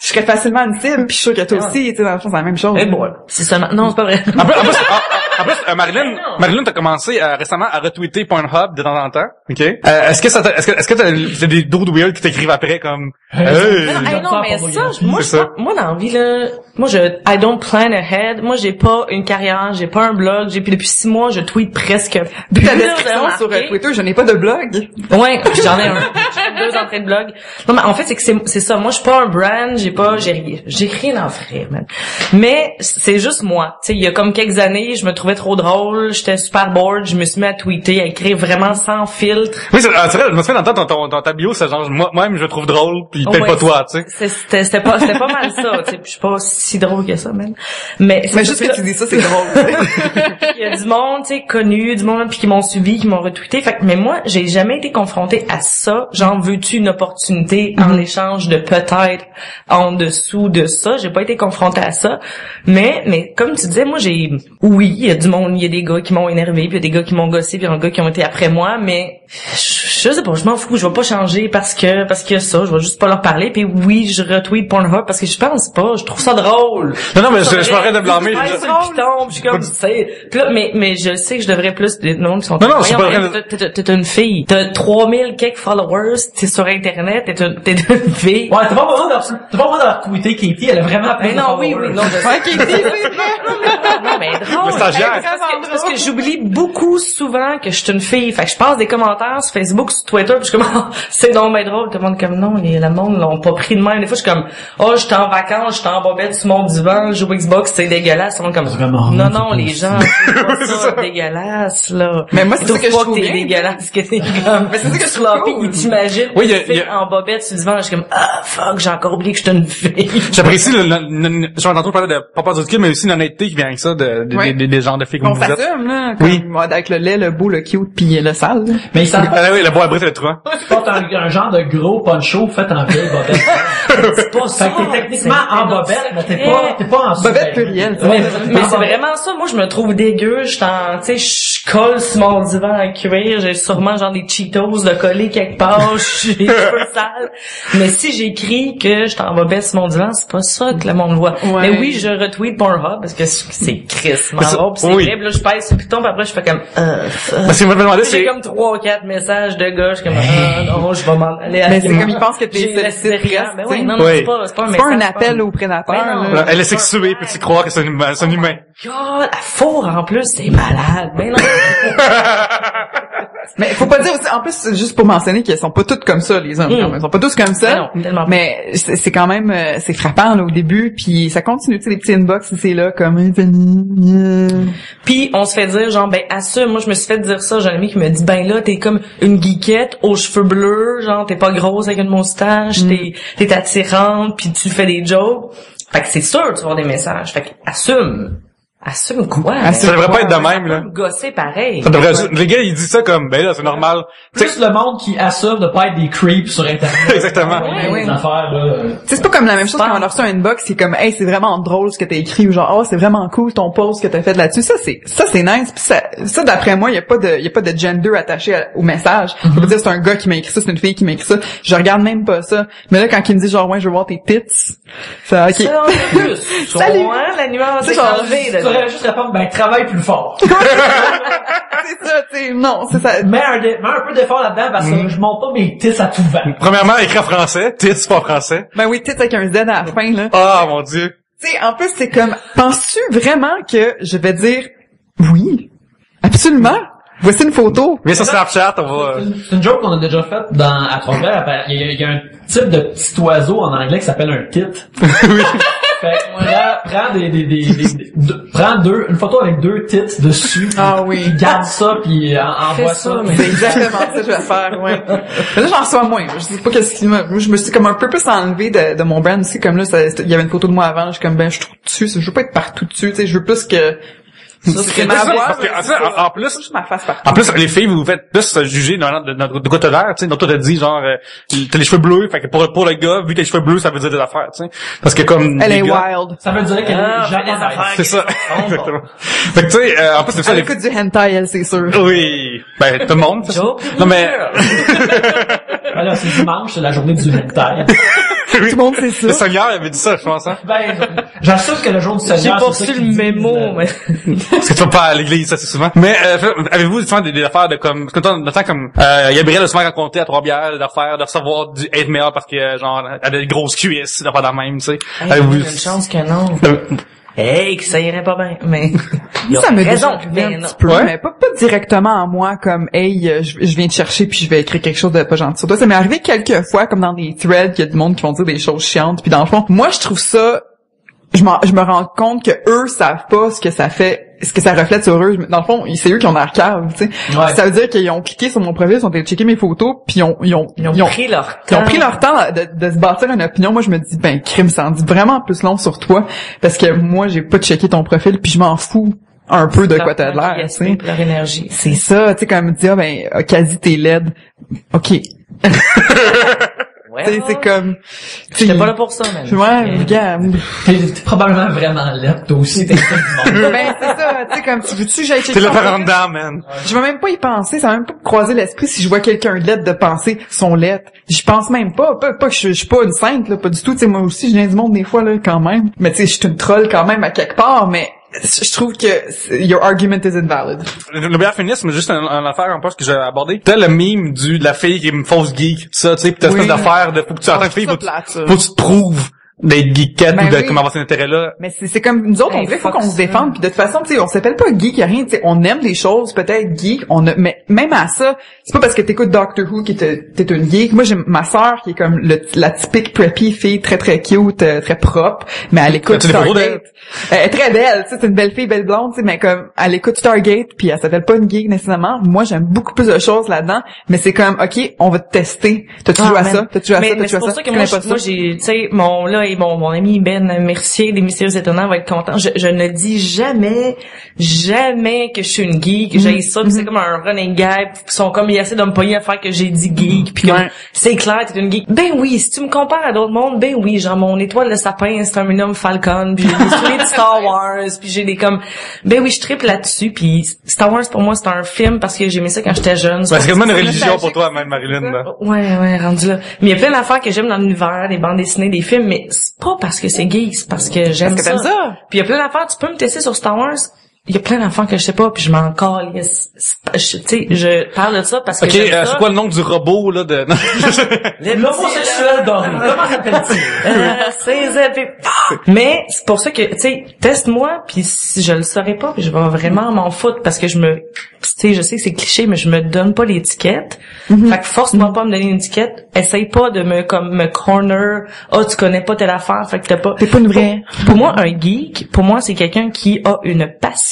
Je serais facilement une cible, puis je suis sûre que toi aussi, tu sais, dans le fond, c'est la même chose.
Eh bon, c'est seulement, non, c'est pas vrai.
En plus, en plus, en- en plus, euh, Marilyn, Marilyn, t'as commencé euh, récemment à retweeter Pornhub de temps en temps, ok? Euh, est-ce que ça, t'a- est-ce que, est-ce que t'as t'as des dudes weird qui t'écrivent après comme, hey,
Non, hey,
gens
non, mais ça,
moi,
je- moi, moi, dans la vie, là, moi, je, I don't plan ahead. Moi, j'ai pas une carrière, j'ai pas un blog, j'ai, puis depuis six mois, je tweet presque.
Vu ta
plus,
description sur euh? Twitter, je n'ai pas de blog.
Ouais, j'en ai un. J'ai deux entrées de blog. Non, mais en fait, c'est que c'est, ça. Moi, je suis pas un brand, j'ai pas, j'ai rien, j'ai rien en frais, man. Mais c'est juste moi. Tu sais, il y a comme quelques années, je me trouvais trop drôle, j'étais super bored, je me suis mis à tweeter, à écrire vraiment sans filtre.
Oui, c'est ah, vrai, je me souviens dans ton, ton, ton, ta bio, c'est genre, moi, moi-même, je le trouve drôle, puis peut-être
Ouais,
pas toi, tu sais.
C'était, c'était pas, c'était pas mal ça. Tu sais, puis je suis pas si drôle que ça, même. Mais, c'est
Mais
ça,
juste que tu dis ça, c'est drôle.
il y a du monde, tu sais, connu, du monde puis qui m'ont suivi, qui m'ont retweeté. Fait que, mais moi, j'ai jamais été confrontée à ça. Genre, veux-tu une opportunité en échange de peut-être en dessous de ça? J'ai pas été confrontée à ça. Mais, mais comme tu disais, moi, j'ai, oui, il y a du monde, il y a des gars qui m'ont énervé, puis il y a des gars qui m'ont gossé, puis il y a des gars qui ont été après moi, mais je, je sais pas, je m'en fous, je vais pas changer parce que, parce a ça, je vais juste pas leur parler, puis oui, je retweet Pornhub parce que je pense pas, je trouve ça drôle.
Non, non, mais je, je m'arrête de blâmer. Je-
puis je suis comme, tu sais. Mais, mais je sais que je devrais plus de monde qui sont
Non, non, c'est pas vrai.
t'es- une fille. T'as 3000 quelques followers, t'es sur Internet, t'es une, t'es une fille.
Ouais, t'as pas besoin de, t'as pas besoin de retweeter Katie, elle a vraiment plein de
non, oui, oui, non,
Katie.
Non, mais drôle. Que, parce que j'oublie beaucoup souvent que je suis une fille. Fait que je passe des commentaires sur Facebook, sur Twitter, puis je suis comme, Ah, c'est donc bien drôle. Tout le monde est comme, non, les, le monde l'ont pas pris de même. Des fois, je suis comme, oh, j'étais en vacances, j'étais en bobette sur mon divan, je joue au Xbox, c'est dégueulasse. Tout le monde comme,
vraiment,
non, non, les gens, c'est pas ça, dégueulasse, là.
Mais moi, c'est ça que je trouve bien.
dégueulasse, que t'es comme,
Mais c'est ça que je trouve cool.
ils t'imaginent
Oui, il y a- y a-
en bobette sur le divan, je suis comme, ah, fuck, j'ai encore oublié que j'étais une fille.
J'apprécie le, le, le, je vais tantôt parler de papa du mais aussi l'honnêteté qui vient avec ça, de, de- des, des, des genres de filles comme
On
vous êtes.
là. Comme,
Oui.
Avec le lait, le beau, le cute, puis le sale.
Mais ça,
Ah oui, le la boîte brute, le truand.
Tu portes un, un genre de gros poncho fait en vieille bobette.
C'est pas ça.
fait que t'es techniquement
C'est
en bobette, mais t'es pas, t'es pas en
Bobette
sous-vêtements.
plurielle.
Mais
en
c'est
bobette.
vraiment ça. Moi, je me trouve dégueu. Je t'en, tu sais, je colle sur mon divan à cuir. J'ai sûrement genre des Cheetos de coller quelque part. Les cheveux sales. Mais si j'écris que je t'en bobette sur mon divan, c'est pas ça que le monde voit.
Ouais.
Mais oui, je retweet Pornhub parce que c'est
Mais
marrant. Puis c'est
oui.
là, je pèse sur le piton. Puis après, je fais comme, euh, fuck.
Parce que moi, je me demandais, c'est,
comme trois, quatre messages de comme, ah, non, je vais m'en aller à
Mais c'est comme ils pensent que t'es sollicite
Mais
tu sais.
oui, non, non,
Oui.
c'est pas, c'est pas un
C'est pas un
message,
appel
pas-
au prédateur,
Ben non.
elle est sexuée, puis tu crois que c'est un, humain.
God, à four en plus, c'est malade. Ben non.
Mais faut pas dire aussi, en plus, juste pour mentionner qu'ils sont pas tous comme ça, les hommes.
Mm.
quand même. Ils sont pas tous comme ça.
Ben non,
mais c'est quand même, euh, c'est frappant, là, au début, puis ça continue, tu sais, les petits inbox, c'est là, comme.
Puis on se fait dire genre ben assume, moi je me suis fait dire ça, j'ai un ami qui me dit ben là t'es comme une geekette aux cheveux bleus, genre t'es pas grosse avec une moustache, t'es t'es attirante, puis tu fais des jokes. Fait que c'est sûr tu vas avoir des messages. Fait que assume. Assume quoi?
Assume
Ça devrait pas être de même, là.
Gosser pareil.
Ça devrait, les gars, ils disent ça comme, ben là, c'est normal. Tu sais,
Plus le monde qui assume de pas être des creeps sur Internet.
Exactement.
Ouais, des affaires, là.
Tu sais, c'est pas comme la même chose quand on a reçu un inbox, c'est comme, hey, c'est vraiment drôle ce que t'as écrit, ou genre, oh, c'est vraiment cool ton post que t'as fait là-dessus. Ça, c'est, ça, c'est nice. Puis ça, ça d'après moi, y a pas de, y a pas de gender attaché à- au message. Je peux pas dire c'est un gars qui m'a écrit ça, c'est une fille qui m'a écrit ça. Je regarde même pas ça. Mais là, quand il me dit genre, ouais, je veux voir tes tits, ça, ok.
Ça, en plus.
Salut.
Tu devrais juste répondre, ben, travaille plus fort.
c'est ça, tu sais, non, c'est ça.
mets, un, dé- mets un peu d'effort là-dedans parce que je monte pas mes tits à tout vent.
premièrement, écrit en français. Tis, pas en français.
Ben oui, tits avec un Z à la fin, là.
Ah, mon dieu.
Tu sais, en plus, c'est comme, penses-tu vraiment que je vais dire oui? Absolument. Voici une photo.
Viens sur Snapchat, on va...
C'est une- C'est une joke qu'on a déjà faite dans, à Trois-Rivières. Il y, a, il y a un type de petit oiseau en anglais qui s'appelle un tit.
oui.
Fait que, prends, prends des, des, des, des- deux- prends deux, une photo avec deux tits dessus.
Ah oui.
Puis garde ça puis en- envoie ça.
ça, mais-
C'est exactement ça que je vais faire, ouais. Mais là, j'en reçois moins. Je sais pas qu'est-ce qui m'a, moi, je me suis comme un peu plus enlevé de, de mon brand aussi, comme là, ça- il y avait une photo de moi avant, je suis comme, ben, je suis trop dessus, je veux pas être partout dessus, tu sais, je veux plus que, c'est ma voix,
Parce que,
mais
en, plus,
je.
En les filles, vous vous faites plus juger de, de, de, de quoi t'as l'air, tu sais. Donc, toi, t'as dit, genre, euh, t'as les cheveux bleus, fait que pour, pour le gars, vu que t'as les cheveux bleus, ça veut dire des affaires, tu sais. Parce que comme
Elle
les
est
gars...
wild.
Ça veut dire qu'elle
Ah,
est jamais
fais des affaires.
C'est ça. Exactement. Fait que, tu sais, euh, en plus, c'est ça,
Elle
les...
écoute du hentai, elle, c'est sûr.
Oui. Ben, tout le monde. fait ça.
Joke.
Non, mais...
Ben là, c'est dimanche, c'est la journée du hentai.
Tout le monde sait ça.
Le Seigneur avait dit ça, je pense, hein.
Ben, j'assume que le jour du
J'ai
Seigneur,
pas
c'est ça
reçu le mémo,
euh,
mais...
Parce que tu vas pas à l'église, ça, c'est souvent. Mais, euh, fait- avez-vous, souvent, des, des affaires de comme, parce que le temps, comme, euh, Gabriel a souvent raconté à Trois-Bières d'affaires, de recevoir du être meilleur parce que, euh, genre, elle a des grosses cuisses, d'affaires dans la même, tu sais.
Hey,
Avez-vous-
il y a une chance que non. Hey, que ça irait pas bien, mais...
Ça me
raison, mais
arrivé un
non.
petit peu,
Ouais.
mais pas, pas directement à moi comme hey euh, je, je viens te chercher puis je vais écrire quelque chose de pas gentil sur toi. Ça m'est arrivé quelques fois comme dans des threads qu'il y a du monde qui vont dire des choses chiantes puis dans le fond moi je trouve ça je, je me rends compte que eux savent pas ce que ça fait ce que ça reflète sur eux. Dans le fond, c'est eux qui ont l'air cave, tu sais.
Ouais.
Ça veut dire qu'ils ont cliqué sur mon profil, ils ont été checker mes photos, puis ils ont, ils ont,
Ils ont
ils ont-
pris leur
ils
temps.
ont pris leur temps de, de se bâtir une opinion. Moi, je me dis, ben, crime, ça en dit vraiment plus long sur toi, parce que moi, j'ai pas checké ton profil, puis je m'en fous un peu de quoi t'as l'air, tu sais.
Leur énergie.
C'est ça, tu sais, comme dire, ah, ben, quasi t'es laide. OK.
Ouais.
Tu sais, c'est comme...
J'étais pas là pour ça, man.
Ouais, regarde.
T'es t'es probablement vraiment laide, toi aussi, t'es du monde.
ben, c'est ça, tu sais, comme, tu veux-tu que j'aille checker
T'es en
profil?
dedans, man.
Je vais même pas y penser, ça va même pas me croiser l'esprit si je vois quelqu'un de lettre de penser son lettre. J'y pense même pas, pas, pas que je, je suis pas une sainte, là, pas du tout, tu sais, moi aussi, je viens du monde des fois, là, quand même. Mais tu sais, je suis une troll quand même à quelque part, mais je trouve que your argument is invalid.
Le le meilleur féminisme, juste un, un affaire en poste que j'ai abordé. T'as le meme du, de la fille qui est une fausse geek, ça, tu sais, pis t'as
Oui.
cette affaire de, faut que tu, en tant que fille,
plate,
faut que tu te prouves d'être geekette
Ben
ou de,
oui.
comme avoir cet intérêt-là.
Mais c'est c'est comme nous autres, on
Hey,
dirait faut qu'on se défende. Puis de toute façon, tu sais, on s'appelle pas geek, y a rien. tu sais, on aime des choses, peut-être geek. On a, mais même à ça, c'est pas parce que t'écoutes Doctor Who que t'es t'es une geek. Moi, j'ai ma sœur qui est comme le, la typique preppy fille très très cute, euh, très propre, mais elle écoute Stargate. Elle est très belle, tu sais, c'est une belle fille, belle blonde, tu sais, mais comme elle écoute Stargate, puis elle s'appelle pas une geek nécessairement. Moi, j'aime beaucoup plus de choses là-dedans, mais c'est comme, ok, on va te tester. T'as-tu
Ah,
joué à ça? T'as-tu joué à ça? T'as-tu joué à ça
moi, j'ai, tu sais, mon, là, et mon, mon ami Ben Mercier des Mystérieux Étonnants va être content. Je, je ne dis jamais, jamais que je suis une geek. J'ai ça, puis c'est comme un running gag. Ils sont comme, ils essaient de me payer à faire que j'ai dit geek, puis comme,
Ouais.
c'est clair, t'es une geek. Ben oui, si tu me compares à d'autres mondes, ben oui, genre mon étoile de sapin, c'est un minimum Falcon, puis j'ai des souliers de Star Wars, puis j'ai des comme, ben oui, je triple là-dessus, puis Star Wars pour moi c'est un film parce que j'aimais ça quand j'étais jeune.
C'est quasiment une religion pour toi, même, Marilyn. là.
Ouais, ouais, rendu là. Mais il y a plein d'affaires que j'aime dans l'univers, des bandes dessinées, des films, mais c'est pas parce que c'est gay, c'est parce que j'aime
Parce que
ça.
ça.
Puis il y a plein d'affaires, tu peux me tester sur Star Wars. Il y a plein d'affaires que je sais pas, puis je m'en calisse. Tu sais, je parle de ça parce que
Ok, euh, c'est quoi le nom du robot, là, de...
L'homosexuel doré. Comment s'appelle-t-il?
Euh, c'est. Mais c'est pour ça que, tu sais, teste-moi, puis si je le saurais pas, puis je vais vraiment m'en foutre parce que je me, tu sais, je sais que c'est cliché, mais je me donne pas l'étiquette. Fait que force-moi pas à me donner une étiquette. Essaye pas de me comme me corner. Oh, tu connais pas telle affaire, fait que t'as pas.
T'es pas une vraie.
Pour moi, un geek, pour moi, c'est quelqu'un qui a une passion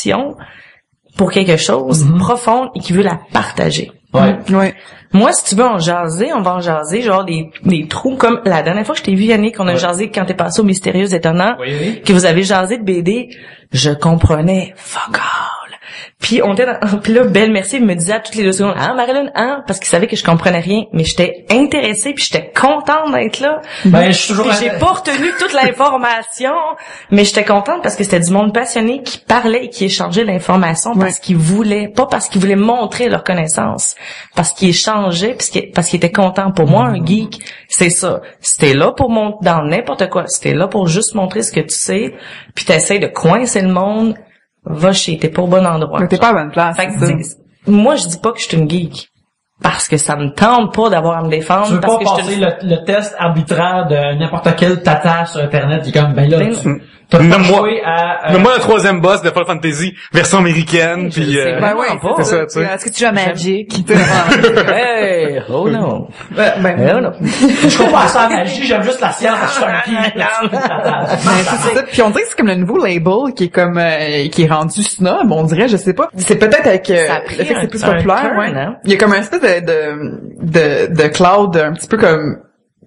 pour quelque chose profonde et qui veut la partager.
Ouais.
Ouais.
Moi, si tu veux en jaser, on va en jaser, genre des, des trous comme la dernière fois que je t'ai vu, Yannick, on a jasé quand t'es passé au Mystérieux Étonnant,
Oui, oui.
que vous avez jasé de BD, je comprenais fuck all. Puis on était dans, puis là, Belle Merci me disait à toutes les deux secondes, ah Marilyn, hein, parce qu'il savait que je comprenais rien, mais j'étais intéressée puis j'étais contente d'être là.
Ben, je suis toujours...
J'ai pas retenu toute l'information, mais j'étais contente parce que c'était du monde passionné qui parlait et qui échangeait l'information parce qu'ils voulaient, pas parce qu'ils voulaient montrer leur connaissance, parce qu'ils échangeaient, parce qu'ils, parce qu'ils étaient contents. Pour moi, un geek, c'est ça. C'était là pour montrer dans n'importe quoi. C'était là pour juste montrer ce que tu sais, puis t'essayes de coincer le monde. Va chez, t'es pas au bon endroit.
Mais t'es pas à bonne place.
Fait que, moi, je dis pas que je suis une geek. Parce que ça me tente pas d'avoir à me défendre.
Tu veux
parce
pas
que je
passer
te
le, le test arbitraire de n'importe quel tata sur Internet qui est comme, ben là,
Ben,
tu
Nomme-moi-
joué à... euh,
Mais moi, le troisième boss de Final Fantasy, version américaine,
Je
puis...
sais
euh.
Ben ouais,
pas.
C'est ça, tu sais.
Est-ce que tu joues à Magic?
hey, oh non.
ben, ben,
Oh non.
je comprends pas ça à magie, j'aime juste la science, je suis un
ça. Puis on dirait que c'est comme le nouveau label qui est comme euh, qui est rendu snob, on dirait, je sais pas. C'est peut-être avec euh,
Ça a pris
le fait que c'est plus populaire, ouais.
hein?
Il y a comme un espèce de de de, de cloud un petit peu comme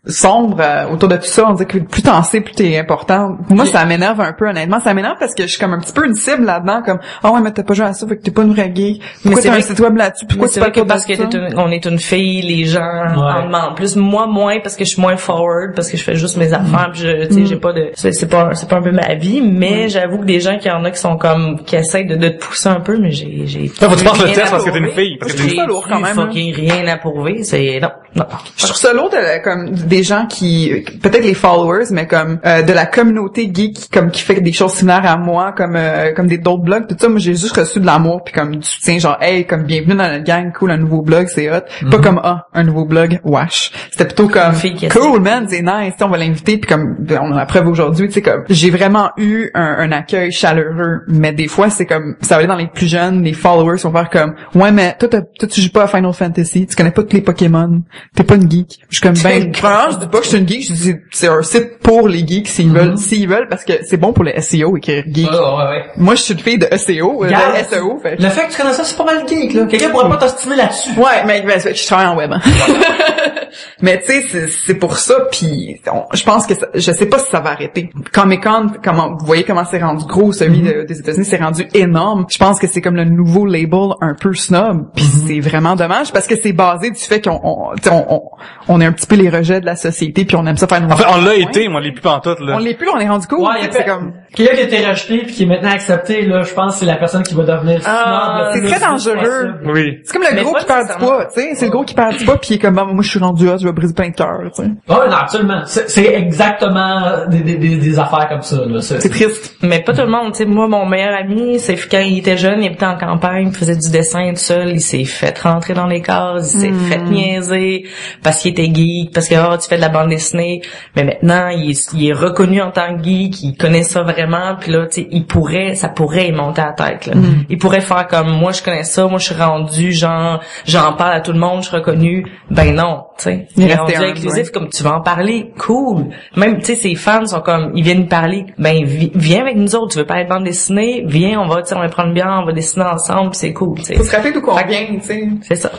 sombre euh, autour de tout ça. On dirait que plus t'en sais, plus t'es important. Moi, ça m'énerve un peu, honnêtement. Ça m'énerve parce que je suis comme un petit peu une cible là-dedans, comme « Ah ouais, mais t'as pas joué à ça, fait que t'es pas une vraie geek. Pourquoi
c'est
t'as un site web là-dessus? Pourquoi tu parles pas
parce
de
que une- on est une fille, les gens en demandent plus. Moi, moins, parce que je suis moins forward, parce que je fais juste mes affaires, puis je, tu sais, j'ai pas de, c'est c'est pas, c'est pas un peu ma vie, mais j'avoue que des gens qui en a qui sont comme, qui essayent de, de te pousser un peu, mais j'ai, j'ai.
Faut que tu passes le
rien
test
à
parce que t'es une
prouver.
fille, parce que
t'es lourd quand même,
fucking rien à prouver, c'est, non, non.
Je trouve ça lourd de, comme des gens qui peut-être les followers mais comme euh, de la communauté geek comme qui fait des choses similaires à moi comme euh, comme des d'autres blogs tout ça. Moi j'ai juste reçu de l'amour puis comme du soutien genre hey comme bienvenue dans notre gang cool un nouveau blog c'est hot. Pas comme ah un nouveau blog wash c'était plutôt comme cool man c'est nice tu sais, on va l'inviter puis comme ben, on a la preuve aujourd'hui tu sais comme j'ai vraiment eu un, un accueil chaleureux mais des fois c'est comme ça va aller dans les plus jeunes les followers vont faire comme ouais mais toi, t'as- toi tu joues pas à Final Fantasy tu connais pas tous les Pokémon t'es pas une geek. Je suis comme ben premièrement, je dis pas que je suis une geek je dis c'est un site pour les geeks s'ils veulent s'ils veulent parce que c'est bon pour le SEO écrire geek
Ouais, ouais, ouais.
moi je suis une fille de SEO euh, de SEO fait
Le fait que tu connais ça, c'est pas mal geek, là. Quelqu'un pourrait pas t'estimer là-dessus.
Ouais, mais ben, je travaille en web. hein. mais tu sais, c'est- pour ça. Puis je pense que ça- je sais pas si ça va arrêter. Comic Con, comment vous voyez comment c'est rendu gros, celui de- des États-Unis, c'est rendu énorme. Je pense que c'est comme le nouveau label un peu snob. Puis c'est vraiment dommage parce que c'est basé du fait qu'on on, on, on, on est un petit peu les rejets de la société puis on aime ça faire nos
En fait, on l'a été, mais on l'est plus pantoute, là.
On l'est plus, on est rendu cool.
Ouais,
c'est comme
Quelqu'un qui a été rejeté puis qui est maintenant accepté, là, je pense que c'est la personne qui va devenir.
Ah,
c'est très dangereux.
possible.
Oui.
c'est comme le
Mais
gros qui perd du poids, tu sais, c'est le gros qui perd du poids puis il est comme Ah, moi je suis rendu là, je vais briser plein de cœurs, tu sais.
Ouais, non, absolument. C'est c'est exactement des, des, des, des affaires comme ça, là.
C'est triste.
Mais pas tout le monde, tu sais, moi, mon meilleur ami, c'est quand il était jeune, il habitait en campagne, il faisait du dessin tout seul, il s'est fait rentrer dans les cases, il s'est fait niaiser, parce qu'il était geek, parce que, oh, tu fais de la bande dessinée, mais maintenant, il est, il est reconnu en tant que geek, il connaît ça vraiment, puis là, tu sais, il pourrait, ça pourrait y monter à la tête, là. Il pourrait faire comme, moi, je connais ça, moi, je suis rendu, genre, j'en parle à tout le monde, je suis reconnu, ben non, tu sais.
Il
est rendu inclusif,
ouais.
comme tu vas en parler, cool. Même, tu sais, ses fans sont comme, ils viennent parler, ben vi- viens avec nous autres, tu veux parler de bande dessinée, viens, on va, tu sais, on va prendre bien, on va dessiner ensemble, puis c'est cool, tu sais.
Faut se rappeler d'où qu'on vient, tu sais.
C'est ça.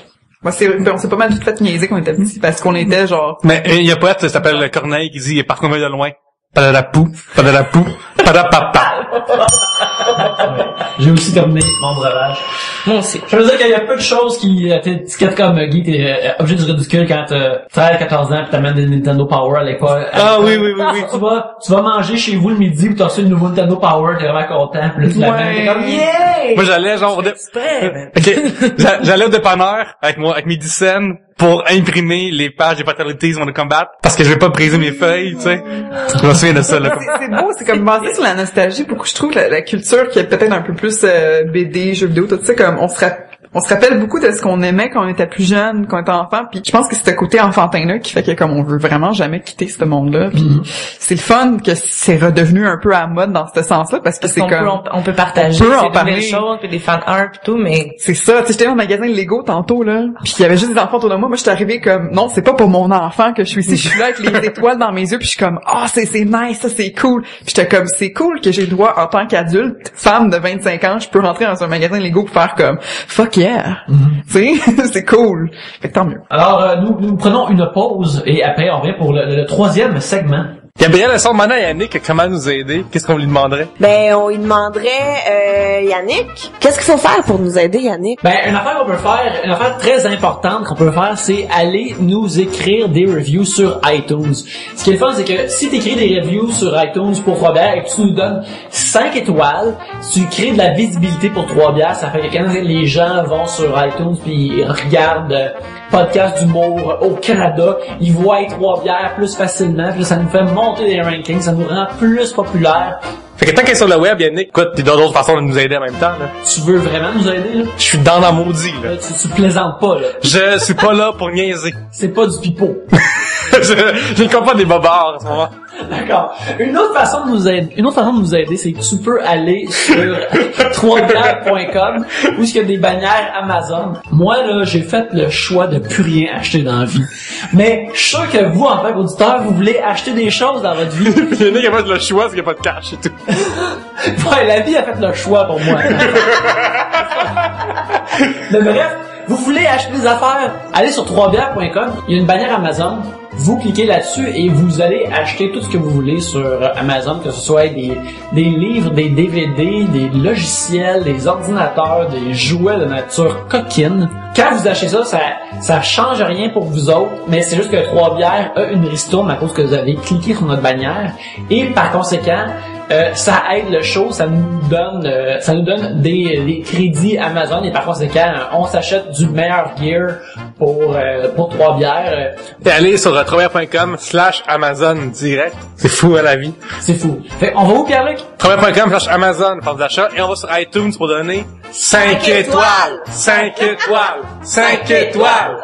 Moi, c'est, on s'est pas mal tout fait niaiser quand on était petits parce qu'on était genre,
Mais euh, il y a un poète qui s'appelle Corneille qui dit « Par qu'on vient de loin ». Padadapou, padapapa.
J'ai aussi terminé mon breuvage.
Moi aussi.
Je veux dire qu'il y a peu de choses qui euh, t'étiquettent comme euh, Guy, t'es euh, objet du ridicule quand t'as 13, 14 ans pis t'amènes des Nintendo Power à l'école.
Ah oui, oui, oui, oui.
Tu vas, tu vas manger chez vous le midi où t'as reçu le nouveau Nintendo Power, t'es vraiment content, pis là tu l'amènes,
Ouais.
t'es comme yeah!
Moi, j'allais genre... J'a- j'allais au dépanneur avec moi, avec mes 10 cents pour imprimer les pages des Fatalities Wonder Combat parce que je vais pas briser mes feuilles, tu sais. Je me souviens de ça, là.
C'est beau, c'est comme basé sur la nostalgie. Beaucoup, je trouve, la, la culture qui est peut-être un peu plus euh, BD, jeux vidéo, tout ça, comme on se, rapp- on se rappelle beaucoup de ce qu'on aimait quand on était plus jeune, quand on était enfant. Puis je pense que c'est ce côté enfantin-là qui fait que comme on veut vraiment jamais quitter ce monde-là. Puis
Mm-hmm.
c'est le fun que c'est redevenu un peu à mode dans ce sens-là parce que c'est
peut,
comme...
on, on peut partager
on peut en parler.
choses, puis des fan art et tout, mais
C'est ça, tu sais, j'étais dans le magasin de Lego tantôt, là, puis il y avait juste des enfants autour de moi. Moi, j'étais arrivée comme, non, c'est pas pour mon enfant que je suis ici, je suis là avec les étoiles dans mes yeux, puis je suis comme, ah, c'est, c'est nice, ça, c'est cool. Puis j'étais comme, c'est cool que j'ai le droit, en tant qu'adulte, femme de 25 ans, je peux rentrer dans un magasin de Lego pour faire comme, fuck yeah. Tu sais, c'est cool. Fait que tant mieux.
Alors, euh, nous, nous prenons une pause et après on revient pour le, le troisième segment.
Gabriel, sort maintenant à Yannick comment nous aider? Qu'est-ce qu'on lui demanderait?
Ben, on lui demanderait, euh, Yannick, qu'est-ce qu'il faut faire pour nous aider, Yannick?
Ben, une affaire qu'on peut faire, une affaire très importante qu'on peut faire, c'est aller nous écrire des reviews sur iTunes. Ce qui est le fun, c'est que si tu écris des reviews sur iTunes pour Trois Bières et que tu nous donnes 5 étoiles, tu crées de la visibilité pour Trois Bières, ça fait que quand les gens vont sur iTunes puis ils regardent podcast d'humour au Canada, ils voient Trois Bières plus facilement, puis ça nous fait monter les rankings, ça nous rend plus populaires.
Fait que tant qu'elle est sur le web, Yannick, écoute, pis d'autres façons de nous aider en même temps, là.
Tu veux vraiment nous aider, là?
Je suis dans la maudit, là.
Là, tu, tu plaisantes pas, là.
Je suis pas là pour niaiser.
C'est pas du pipeau.
je, je ne comprends pas des bobards en ce moment.
D'accord. Une autre façon de nous aider, une autre façon de nous aider, c'est que tu peux aller sur troisième.com où il y a des bannières Amazon. Moi là, j'ai fait le choix de plus rien acheter dans la vie. Mais je suis sûr que vous, en tant qu'auditeur, vous voulez acheter des choses dans votre vie.
Yannick a fait le choix parce qu'il n'y a pas de cash et tout.
Ouais, la vie a fait le choix pour moi. Mais bref, vous voulez acheter des affaires, allez sur 3bières.com, il y a une bannière Amazon, vous cliquez là-dessus et vous allez acheter tout ce que vous voulez sur euh, Amazon, que ce soit des, des livres, des DVD, des logiciels, des ordinateurs, des jouets de nature coquine. Quand vous achetez ça, ça, ça change rien pour vous autres, mais c'est juste que Trois Bières a une ristourne à cause que vous avez cliqué sur notre bannière et par conséquent, euh, ça aide le show, ça nous donne, euh, ça nous donne des, des crédits Amazon et par conséquent, euh, on s'achète du meilleur gear pour euh, pour trois bières. euh,
Et allez sur euh, travailleur.com slash Amazon direct. C'est fou à la vie.
c'est fou. Fait, on va où Pierre-Luc?
Travailleur.com slash Amazon pour des achats et on va sur iTunes pour donner 5 étoiles. 5 étoiles. 5 étoiles.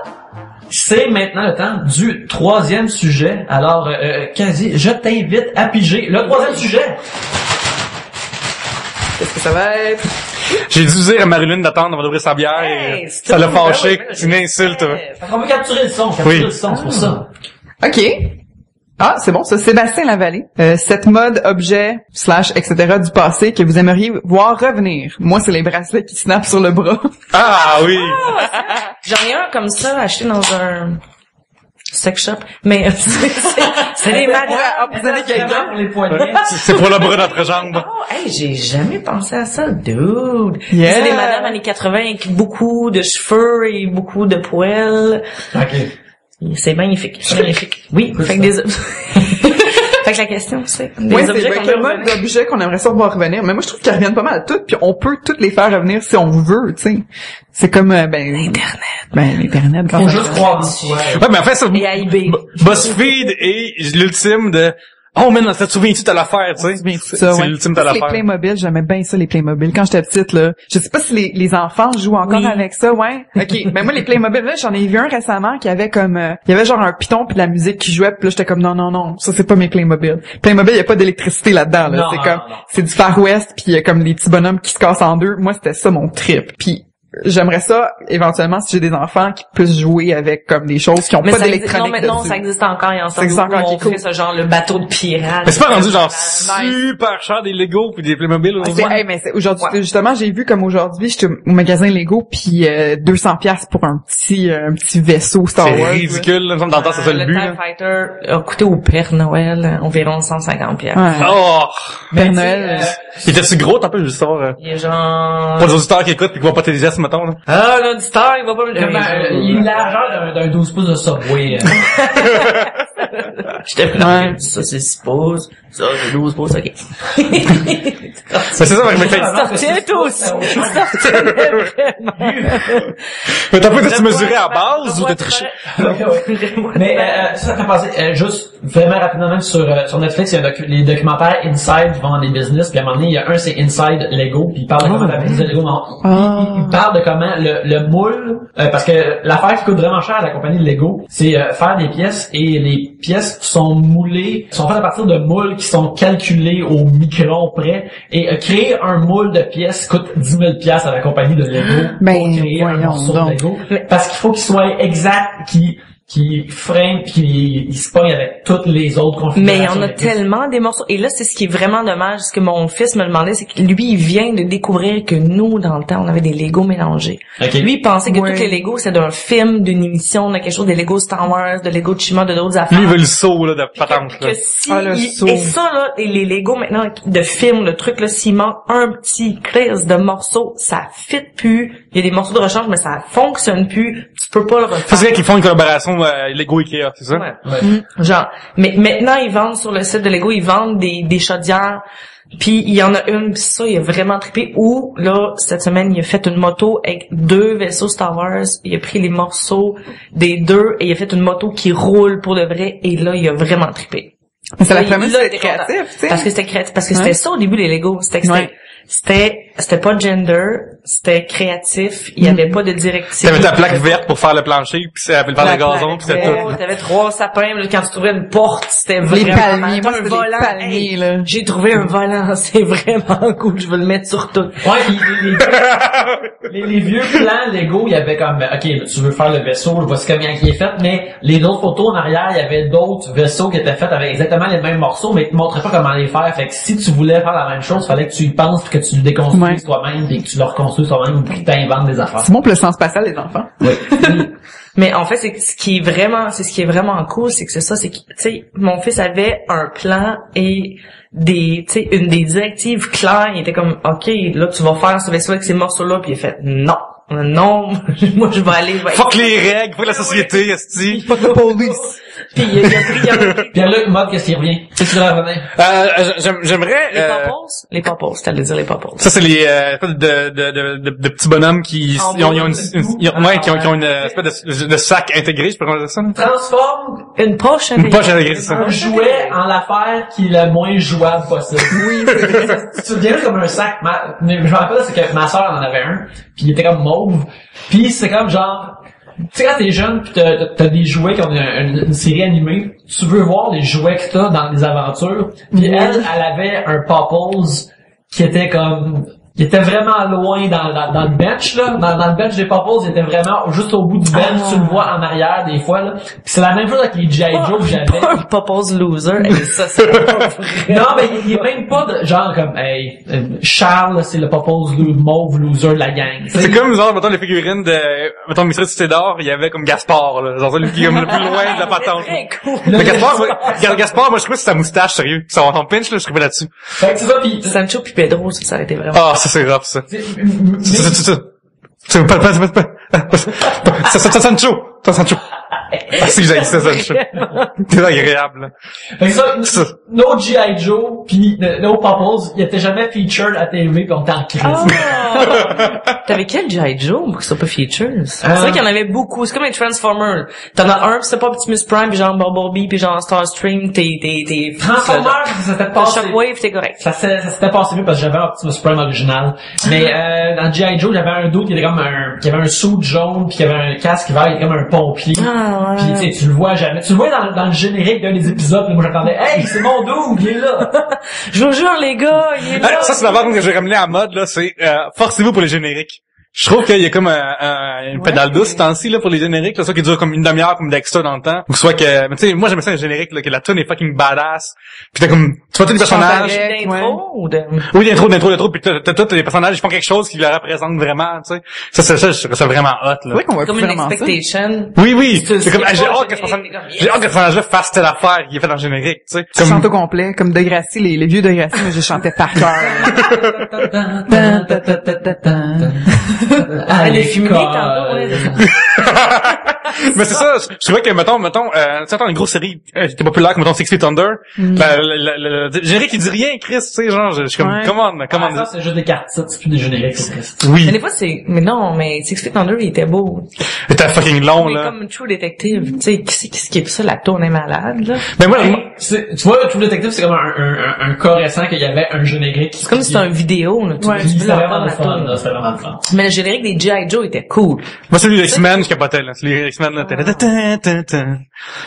C'est maintenant le temps du troisième sujet. Alors, euh, euh, quasi, je t'invite à piger le troisième sujet.
Qu'est-ce que ça va être?
J'ai dû dire à Marilyn d'attendre avant d'ouvrir sa bière et
Hey,
ça l'a fâché. C'est une insulte.
Fait qu'on veut capturer le son, capturer
Oui.
le son, c'est pour ça.
OK. Ah, c'est bon, ça. Sébastien Lavallée. Euh, cette mode objet slash etc. du passé que vous aimeriez voir revenir. Moi, c'est les bracelets qui snappent sur le bras.
Ah oui.
J'en ai un comme ça acheté dans un sex shop, mais c'est- c'est c'est des
Ah,
madames.
C'est c'est pour le bras d'entrejambe.
Oh, hey, j'ai jamais pensé à ça, dude.
Yeah.
C'est des madames années 80 avec beaucoup de cheveux et beaucoup de poils.
ok.
C'est magnifique, c'est magnifique. Oui, fait que des... fait que la question, c'est des
c'est
objets
ben,
qu'on
quel mode
revenir.
d'objet qu'on aimerait ça voir revenir. Mais moi, je trouve qu'ils reviennent pas mal à toutes, puis on peut toutes les faire revenir si on veut, tu sais. C'est comme, euh, ben... Internet. Ben, l'Internet, quand
Faut juste croire en soi.
Ouais, mais en fait, ça,
Et à eBay.
BuzzFeed est l'ultime de Oh man, ça te souviens-tu de l'affaire, tu sais?
C'est bien ça,
C'est
ouais.
l'ultime de
Les
l'affaire.
Playmobil, j'aimais bien ça, les Playmobil. Quand j'étais petite, là, je sais pas si les, les enfants jouent encore
Oui.
avec ça, ouais. OK. ben moi, les Playmobil, là, j'en ai vu un récemment qui avait comme... euh, il y avait genre un piton puis de la musique qui jouait, puis là, j'étais comme, non, non, non, ça, c'est pas mes Playmobil. Playmobil, il y a pas d'électricité là-dedans, là. C'est comme... C'est du Far West, puis il y a comme les petits bonhommes qui se cassent en deux. Moi, c'était ça, mon trip. Puis j'aimerais ça, éventuellement, si j'ai des enfants, qui puissent jouer avec comme des choses qui ont
Mais
pas
existe, non,
d'électronique
mais non,
dessus.
ça existe encore, il y en
Ça existe encore, qui cool.
fait ce genre, le bateau de pirate.
Mais c'est pas rendu genre super cher des Lego puis des Playmobil
Ah,
aujourd'hui.
c'est, hey, mais c'est, aujourd'hui,
Ouais.
justement, j'ai vu comme aujourd'hui, j'étais au magasin Lego, puis euh, 200 pièces pour un petit, euh, un petit vaisseau Star
C'est
Wars. là.
ridicule, là, dans le temps, c'est ça
Euh,
le
le
but.
TIE
là.
Fighter a coûté au Père Noël euh, environ 150 pièces.
Ouais.
Oh!
Père Noël.
euh,
Il était-tu gros, t'as peu, juste savoir, euh,
Il est genre...
pour les auditeurs qui écoutent pis qui voient pas tes gestes, mettons, là.
Ah, là, du Star, il va pas me le
euh, il est largeur d'un- d'un 12 pouces de Subway.
J'étais là, ça c'est 6 pouces, ça c'est 12 pouces, ok.
Mais c'est ça, mais fait,
Sortez tous!
mais t'as pas, tu mesuré à base ou t'as triché?
Mais euh, ça fait penser, euh, juste vraiment rapidement même sur euh, sur Netflix, il y a docu- les documentaires Inside qui vendent des business, puis à un moment donné, il y a un c'est Inside Lego, puis il parle de comment la business de Lego, non, il,
Ah.
il- il parle de comment le, le moule, euh, parce que l'affaire qui coûte vraiment cher à la compagnie de Lego, c'est faire des pièces et les pièces sont moulées, sont faites à partir de moules qui sont calculés au micron près, et euh, créer un moule de pièces coûte 10 000 pièces à la compagnie de Lego
Ben,
pour créer un morceau de Lego, parce qu'il faut qu'il soit exact, qui qui freine puis il, il se pogne avec toutes les autres
Mais il y
configurations.
en a tellement des morceaux. Et là, c'est ce qui est vraiment dommage. Ce que mon fils me demandait, c'est que lui, il vient de découvrir que nous, dans le temps, on avait des Legos mélangés. Lui, il pensait que
Ouais.
tous les Legos, c'est d'un film, d'une émission, de quelque chose, des Legos Star Wars, de Lego Chima, de d'autres affaires.
Lui, il veut le saut, là, de
que,
patente, là.
que si
Ah, le
il-
saut.
et ça là et les Lego maintenant de films le truc là s'il manque un petit crise de morceaux ça fit plus il y a des morceaux de rechange mais ça fonctionne plus tu peux pas le refaire
c'est vrai qu'ils font une collaboration, euh, Lego Ikea, c'est ça?
Ouais. Mm. Genre, mais maintenant ils vendent sur le site de Lego, ils vendent des, des chaudières. Puis il y en a une, pis ça il a vraiment trippé. Ou là cette semaine il a fait une moto avec deux vaisseaux Star Wars. Il a pris les morceaux des deux et il a fait une moto qui roule pour le vrai. Et là il a vraiment trippé.
Mais c'est la
content.
créatif, tu sais.
Parce que c'était créatif. Parce que
Ouais.
c'était ça au début les Lego. C'était
Ouais.
c'était c'était pas gender, c'était créatif. Il y avait pas de directive.
T'avais ta plaque verte pour faire le plancher, puis c'est le faire
La
le gazon, puis c'était tout.
Oh, t'avais trois sapins, là, quand tu trouvais une porte, c'était
Les
vraiment...
palmiers, moi,
un volant.
palmiers,
Hey,
là.
J'ai trouvé un volant, c'est vraiment cool, je veux le mettre sur tout.
Ouais, les, les, les, les vieux plans Lego, il y avait comme, ok, tu veux faire le vaisseau, voici comment il est fait, mais les autres photos en arrière, il y avait d'autres vaisseaux qui étaient faits avec exactement les mêmes morceaux, mais ils te montraient pas comment les faire. Fait que si tu voulais faire la même chose, fallait que tu y penses, puis que tu le déconstruises
Ouais.
toi-même, puis que tu le reconstruises toi-même, puis que tu inventes des affaires.
C'est bon pour le sens spatial des enfants.
Mais en fait, c'est ce qui est vraiment, c'est ce qui est vraiment cool, c'est que c'est ça, c'est que, tu sais, mon fils avait un plan et des, tu sais, une des directives claires. Il était comme, ok, là, tu vas faire ce vaisseau avec ces morceaux-là, puis il a fait, non, non, moi, je vais aller, je vais
Fuck les règles, fuck la société, esti.
Fuck the police.
Puis il il a
Pierre-Luc, mode, qu'est-ce qui revient? Qu'est-ce qui revenir?
Euh, j'aime- j'aimerais,
les
euh,
popos, les popos, t'allais dire les popos.
ça c'est les euh, espèces de, de, de, de, de petits bonhommes qui ils ont, ils ont une, ouais, qui ont, qui ont une euh, espèce de, de sac intégré, je sais pas comment dire ça.
Transforme
Une poche
Une poche intégrée, c'est ça.
un jouet en l'affaire qui est le moins jouable possible.
Oui, c'est vrai.
tu te viens comme un sac. Ma, mais je me rappelle, c'est que ma soeur en avait un, puis il était comme mauve. Puis c'est comme genre, tu sais quand t'es jeune, puis t'as, des jouets qui ont une, série animée, tu veux voir les jouets que t'as dans les aventures. Puis elle, elle avait un Popples qui était comme qui était vraiment loin dans, dans, dans le bench là, dans, dans le bench des Popples, il était vraiment juste au bout du bench, tu le vois en arrière des fois là. Puis c'est la même chose avec les G.I. Joe que j'avais.
Un popos loser. Et ça, c'est.
Non, mais il est même pas de, genre comme, hey, euh, Charles, c'est le popose le mauve loser de la gang.
C'est comme genre mettons les figurines de mettons Mistress Cité d'or, il y avait comme Gaspard là, genre celui qui est comme le plus loin de la patente.
Très cool.
Mais Gaspard, ouais, Ga- Gaspard, moi je trouvais que c'est sa moustache sérieux, son, son pinch là, je trouvais là-dessus.
Fait que c'est ça, pis,
Sancho puis Pedro, ça, ça aurait été vraiment.
Ah, ça c'est rough ça.
c'est-
Ça,
mais-
ça, ça, ça. C'est pas, pas, pas, pas, pas, ça, ça, ça, Sancho, ça, Sancho. Ah, si, j'ai ça, Sancho. C'est agréable, là.
fait que ça,
Ça.
no G.I. Joe pis euh, no Popples, il était jamais featured à TV pis on était en crise.
Ah! T'avais quel G.I. Joe ce soit pas features? C'est vrai qu'il y en avait beaucoup. C'est comme les Transformers. T'en as un pis c'est pas Optimus Prime pis genre Bumblebee pis genre Starstream, t'es, t'es, t'es...
Transformers, ça s'était passé.
Shockwave, t'es correct.
Ça ça s'était passé mieux parce que j'avais un Optimus Prime original. Mais euh, dans G.I. Joe, j'avais un doute qui était comme un, qui avait un suit jaune puis qui avait un casque vert, il était comme un pompier.
Ah,
Puis tu sais, tu le vois jamais. Tu le vois dans, dans le générique d'un des épisodes, puis moi j'attendais, hey, c'est mon dude, il est là.
Je vous jure, les gars, il est là.
Ça, c'est la que j'ai ramené à mode, là, c'est, euh, forcez-vous pour les génériques. Je trouve qu'il y a comme un, un- une pédale douce ce temps-ci là pour les génériques, là, soit qui dure comme une demi-heure comme Dexter dans le temps, ou soit que, mais tu sais, moi j'aime ça un générique là, que la tune est fucking badass, puis t'as comme, tu vois tous les personnages,
ou de...
oui d'intro, d'intro, d'intro, puis t'as t'as tous les personnages ils font quelque chose qui les représente vraiment, tu sais, ça c'est ça, je trouve ça vraiment hot là.
va
Comme une
ça.
expectation.
Oui oui, c'est comme, ah, j'ai hâte que ce personnage-
générique, comme,
j'ai hâte que ce personnage-là fasse telle affaire qui est fait dans le générique, tu sais,
Je chante au
comme,
complet, comme De Gracie, les, les vieux De Gracie, mais je chantais par cœur.
Ah, les fumiers, ouais.
mais c'est ça, je je trouvais que, mettons, mettons, euh, tu sais, attends, une grosse série euh, qui était populaire comme, mettons, Six Feet Under,
Mm.
ben, le, le, le, le générique, il dit rien, Chris, tu sais, genre, je je suis comme,
Ouais.
comment, comment,
Ah, ça, c'est juste des cartes titres, c'est plus des génériques, triste.
Mais
oui,
des fois, c'est... Mais non, mais Six Feet Under, il était beau.
c'était fucking long,
Mais
là.
comme True Detective, tu sais, qui c'est qui skip ça? La tourne est malade, là?
Ben, moi,
Ouais,
moi-
c'est- tu vois, True Detective, c'est comme un, un, un, un cas récent qu'il y avait un générique.
C'est comme si c'était un vidéo, là. Tu
Ouais,
tu peux
C'était vraiment le
la
fun, là, c'était vraiment le fun.
Mais le générique des G.I. Joe était cool.
moi, celui des X-Men, je capotais, là. Celui des X-Men, là.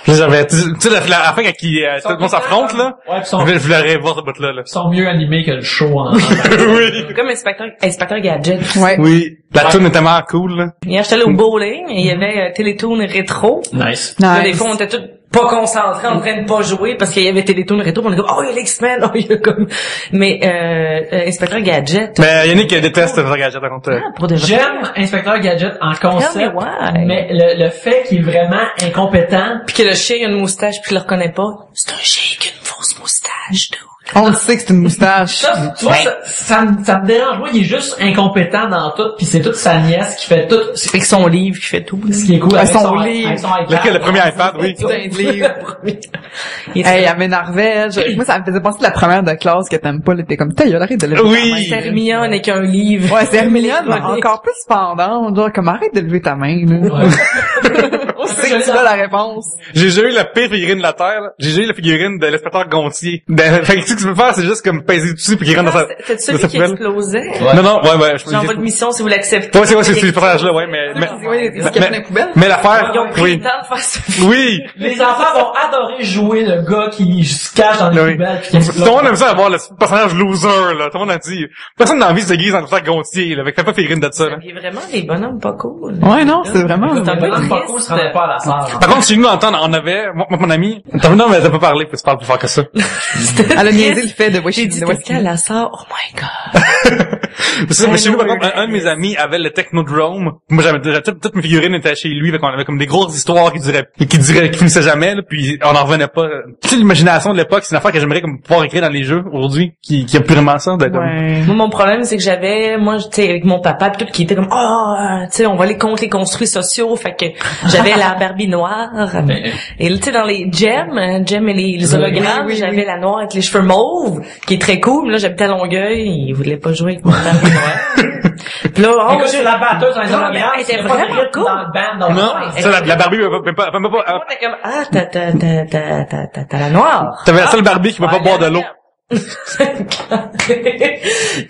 Je les avais, tu sais, la, la, la fin, quand ils, euh, tout le monde s'affronte, là,
Ouais, pis sont,
je je voulais voir ce bout-là, là.
ils sont mieux animés que le show en,
oui.
Comme Inspecteur, Inspecteur Gadget.
Ouais.
Oui. La tune est tellement cool, là.
Hier, j'étais allé au bowling, et il y avait Télétoon rétro.
Nice.
Là, des
Nice.
fois, on était tous pas concentrés, en train de pas jouer, parce qu'il y avait Télétoon rétro, on était comme, oh, il y a l'X-Men, oh, il y a comme... Mais, euh, euh, Inspecteur Gadget.
Mais Yannick euh, déteste le gadget, par contre.
Ah, pour.
J'aime Inspecteur Gadget en
Tell
concept,
me why.
mais le, le fait qu'il est vraiment incompétent,
Puis que le chien a une moustache, puis qu'il le reconnaît pas. C'est un chien qui a une fausse moustache, dude.
On le sait que c'est une moustache.
Ça, tu vois, ça, ça, me- ça me dérange. Moi, il est juste incompétent dans tout, puis c'est toute sa nièce qui fait tout. C'est
Avec son livre qui fait tout.
ce qui est cool avec
son
son,
livre.
avec son iPad.
Lequel, le premier iPad, oui.
Putain de livre.
Il est
Hey, elle m'énervait. Je- Moi, ça me faisait penser de la première de classe que t'aimes pas. là. T'es comme, t'as, arrête de lever
Oui.
ta main.
C'est Hermione avec un livre.
Ouais, c'est Hermione, mais encore plus pendant. Genre, comme, arrête de lever ta main, là.
Ouais.
On sait que tu as la réponse.
J'ai déjà eu la pire figurine de la Terre, là. J'ai déjà eu la figurine de l'inspecteur Gontier. De... Fait que ce que tu peux faire, c'est juste comme peser dessus puis qu'il rentre dans sa...
C'est celui
sa
qui
poubelle.
explosait.
Ouais.
Non, non, ouais, ouais. Je
J'envoie de mission si vous l'acceptez.
Ouais, c'est ouais, c'est ce personnage-là, ouais, mais...
des
mais-
les.
Mais l'affaire,
Ils ont pris
oui.
le temps de faire ça.
Oui.
Les enfants vont adorer jouer le gars qui se cache dans les
Oui.
poubelles
Tout le monde aime ça avoir le personnage loser, là. Tout le monde a dit. Personne n'a envie de se déguiser en faire Gontier, là. Fait que pas figurine de ça, là.
Il y a vraiment des bonhommes pas cool.
Ouais, non, c'est vraiment...
Écoute, un
peu
bonhomme pas cool se pas à la salle.
Par contre, chez nous, on avait, moi, mon ami, t'as non, mais elle t'a pas parlé, puis tu parles plus fort que ça.
Niaisé le fait de
J'ai
Washington.
dit,
de
qu'est-ce qu'elle
Washington.
a ça? Oh my god.
Mais ça, mais chez nous, par
know
contre,
where
un, un de mes
is.
amis avait le Technodrome. Moi, j'avais déjà, toutes, toutes mes figurines étaient chez lui, fait qu'on avait comme des grosses histoires qui duraient, qui duraient, qui finissaient jamais, là, puis on en revenait pas. Tu sais, l'imagination de l'époque, c'est une affaire que j'aimerais comme pouvoir écrire dans les jeux aujourd'hui, qui, qui a plus vraiment ça, comme,
Ouais.
Moi, mon problème, c'est que j'avais, moi, tu sais, avec mon papa, pis tout, qui était comme, oh, euh, tu sais, on va aller contre les construits sociaux, fait que j'avais la Barbie noire. Et là, tu sais, dans les gems, hein, gems et les, les hologrammes,
Oui, oui,
j'avais la noire avec les cheveux mauves, qui est très cool. Mais Là, j'habitais à Longueuil, il voulait pas jouer. Puis là,
la batteuse dans les de
vraiment cool.
dans le
non, ça, la, la Barbie, même pas, même pas, pas,
ah, t'as, t'as, t'as, t'as, t'as, t'as, t'as la noire.
t'avais la seule Barbie qui peut pas boire de l'eau.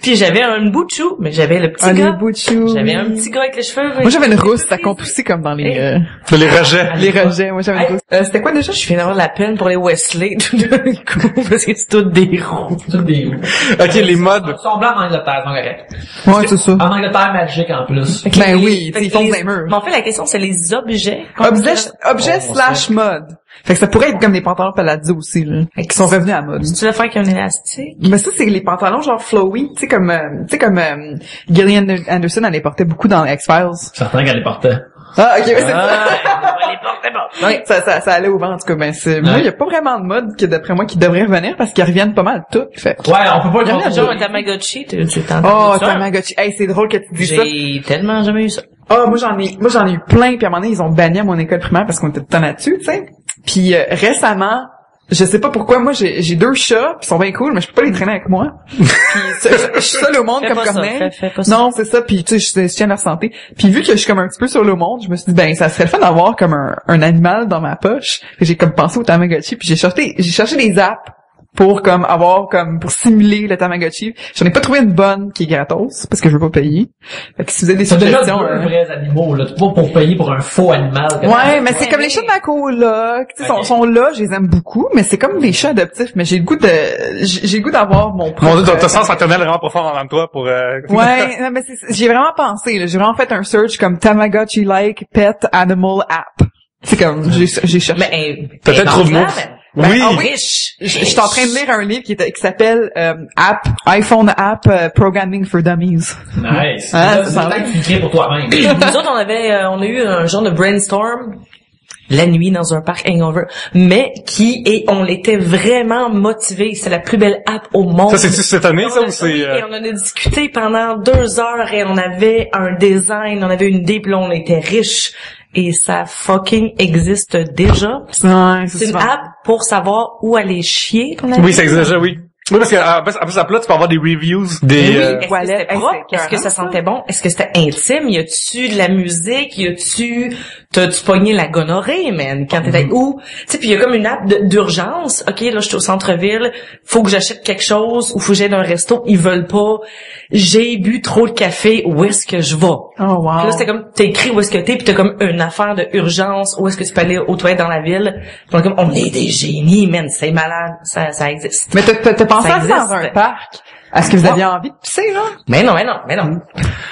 Puis j'avais un bout de chou, mais j'avais le petit
les
gars.
bouts de chou.
J'avais un petit gars avec les cheveux.
Moi, j'avais une rousse, ça compte aussi comme dans les, euh,
De les rejets.
les rejets. Moi, j'avais une rousse. Euh, c'était quoi déjà?
Je viens d'avoir la peine pour les Wesley tout d'un coup, parce que c'est tout des roues.
Toutes des...
Ok, les modes.
Ils sont blancs en Angleterre, c'est correct.
Ouais, c'est ça.
En Angleterre, magique en plus.
Ben oui, sais,
Fait
ils font
les-
des murs.
Mais en fait, la question, c'est les objets.
Objet, objet
On- on
slash mode. Fait que ça pourrait être comme des pantalons palazzo aussi, là. Qui sont revenus à la mode.
Tu veux faire avec un élastique?
Mais ça, c'est les pantalons genre flowy, tu sais, comme, euh, tu sais, comme, euh, Gillian Anderson, elle les portait beaucoup dans X-Files.
Certain qu'elle les portait.
Ah, ok, ouais, c'est ça.
Ah.
Ouais, ça, ça, ça allait au vent, en tout cas, ben, c'est, moi, il y a pas vraiment de mode que, d'après moi, qui devrait revenir parce qu'ils reviennent pas mal toutes, fait.
Ouais, on peut pas le.
Genre un Tamagotchi, tu, tu
Oh? Tamagotchi. Hey, c'est drôle que tu dis ça.
J'ai tellement jamais eu ça.
Ah, moi j'en ai, moi j'en ai eu plein. Puis à un moment donné, ils ont banni à mon école primaire parce qu'on était tout le temps là-dessus, tu sais. Puis euh, récemment, je sais pas pourquoi, moi j'ai j'ai deux chats, puis ils sont bien cool, mais je peux pas les traîner avec moi. puis je, suis seule au monde
Fais
comme Corneille. Non, c'est ça. Puis tu sais, je, tiens à leur santé. Puis vu que je suis comme un petit peu sur le monde, je me suis dit ben ça serait le fun d'avoir comme un, un animal dans ma poche. J'ai comme pensé au Tamagotchi, puis j'ai cherché, j'ai cherché des apps pour comme avoir comme pour simuler le Tamagotchi. J'en ai pas trouvé une bonne qui est gratos parce que je veux pas payer. Fait que si vous avez des
C'est déjà deux
suggestions, euh,
vrais animaux, là. Tu pas pour payer pour un faux animal.
Ouais, mais c'est comme les chats de ma coloc. Tu sais, sont,
Ok.
sont là, je les aime beaucoup, mais c'est comme des chats adoptifs. Mais j'ai le goût de, j'ai le goût d'avoir mon propre.
Mon dieu, ton ton sens maternel est vraiment profond en toi pour... Euh...
Ouais, non, mais c'est- j'ai vraiment pensé. là. J'ai vraiment fait un search comme Tamagotchi like pet animal app. C'est comme j'ai j'ai cherché.
Mais, hey,
Peut-être
hey, man.
Oui.
oui.
Riche.
Je je suis en train de lire un livre qui, est- qui s'appelle euh, App iPhone App euh, Programming for Dummies.
Nice. Là,
ça
c'est peut-être filtré pour toi-même.
Nous autres, on avait, euh, on a eu un genre de brainstorm la nuit dans un parc hangover, mais qui et on était vraiment motivés. C'est la plus belle app au monde.
Ça, c'est-tu cette année,
Et
ça, ou c'est...
oui,
euh,
et on en a discuté pendant deux heures et on avait un design, on avait une idée, puis là, on était riche. Et ça fucking existe déjà.
Ouais,
C'est une
super.
app pour savoir où aller chier.
Oui, ça existe déjà, oui. Oui, parce que en plus, en plus, après, là, tu peux avoir des reviews, des...
Oui,
euh,
est-ce que c'était propre? Est-ce que ça sentait bon? Est-ce que c'était intime? Y a-tu de la musique? Y a-tu, t'as-tu pogné la gonorrhée, man, quand t'étais
Mm-hmm.
où? Tu sais, puis y a comme une app d'urgence. OK, là, je suis au centre-ville. Faut que j'achète quelque chose ou faut que j'aille dans un resto. Ils veulent pas. J'ai bu trop de café. Où est-ce que je vais?
Oh
Puis
wow.
là, c'était comme, t'as écrit où est-ce que t'es, puis t'as comme une affaire de urgence, où est-ce que tu peux aller aux toilettes dans la ville? Puis on est comme, on est des génies, man, c'est malade, ça, ça existe.
Mais t'as- pensé à ça dans un parc? Est-ce que vous aviez envie de pisser, là?
Mais non, mais non, mais non.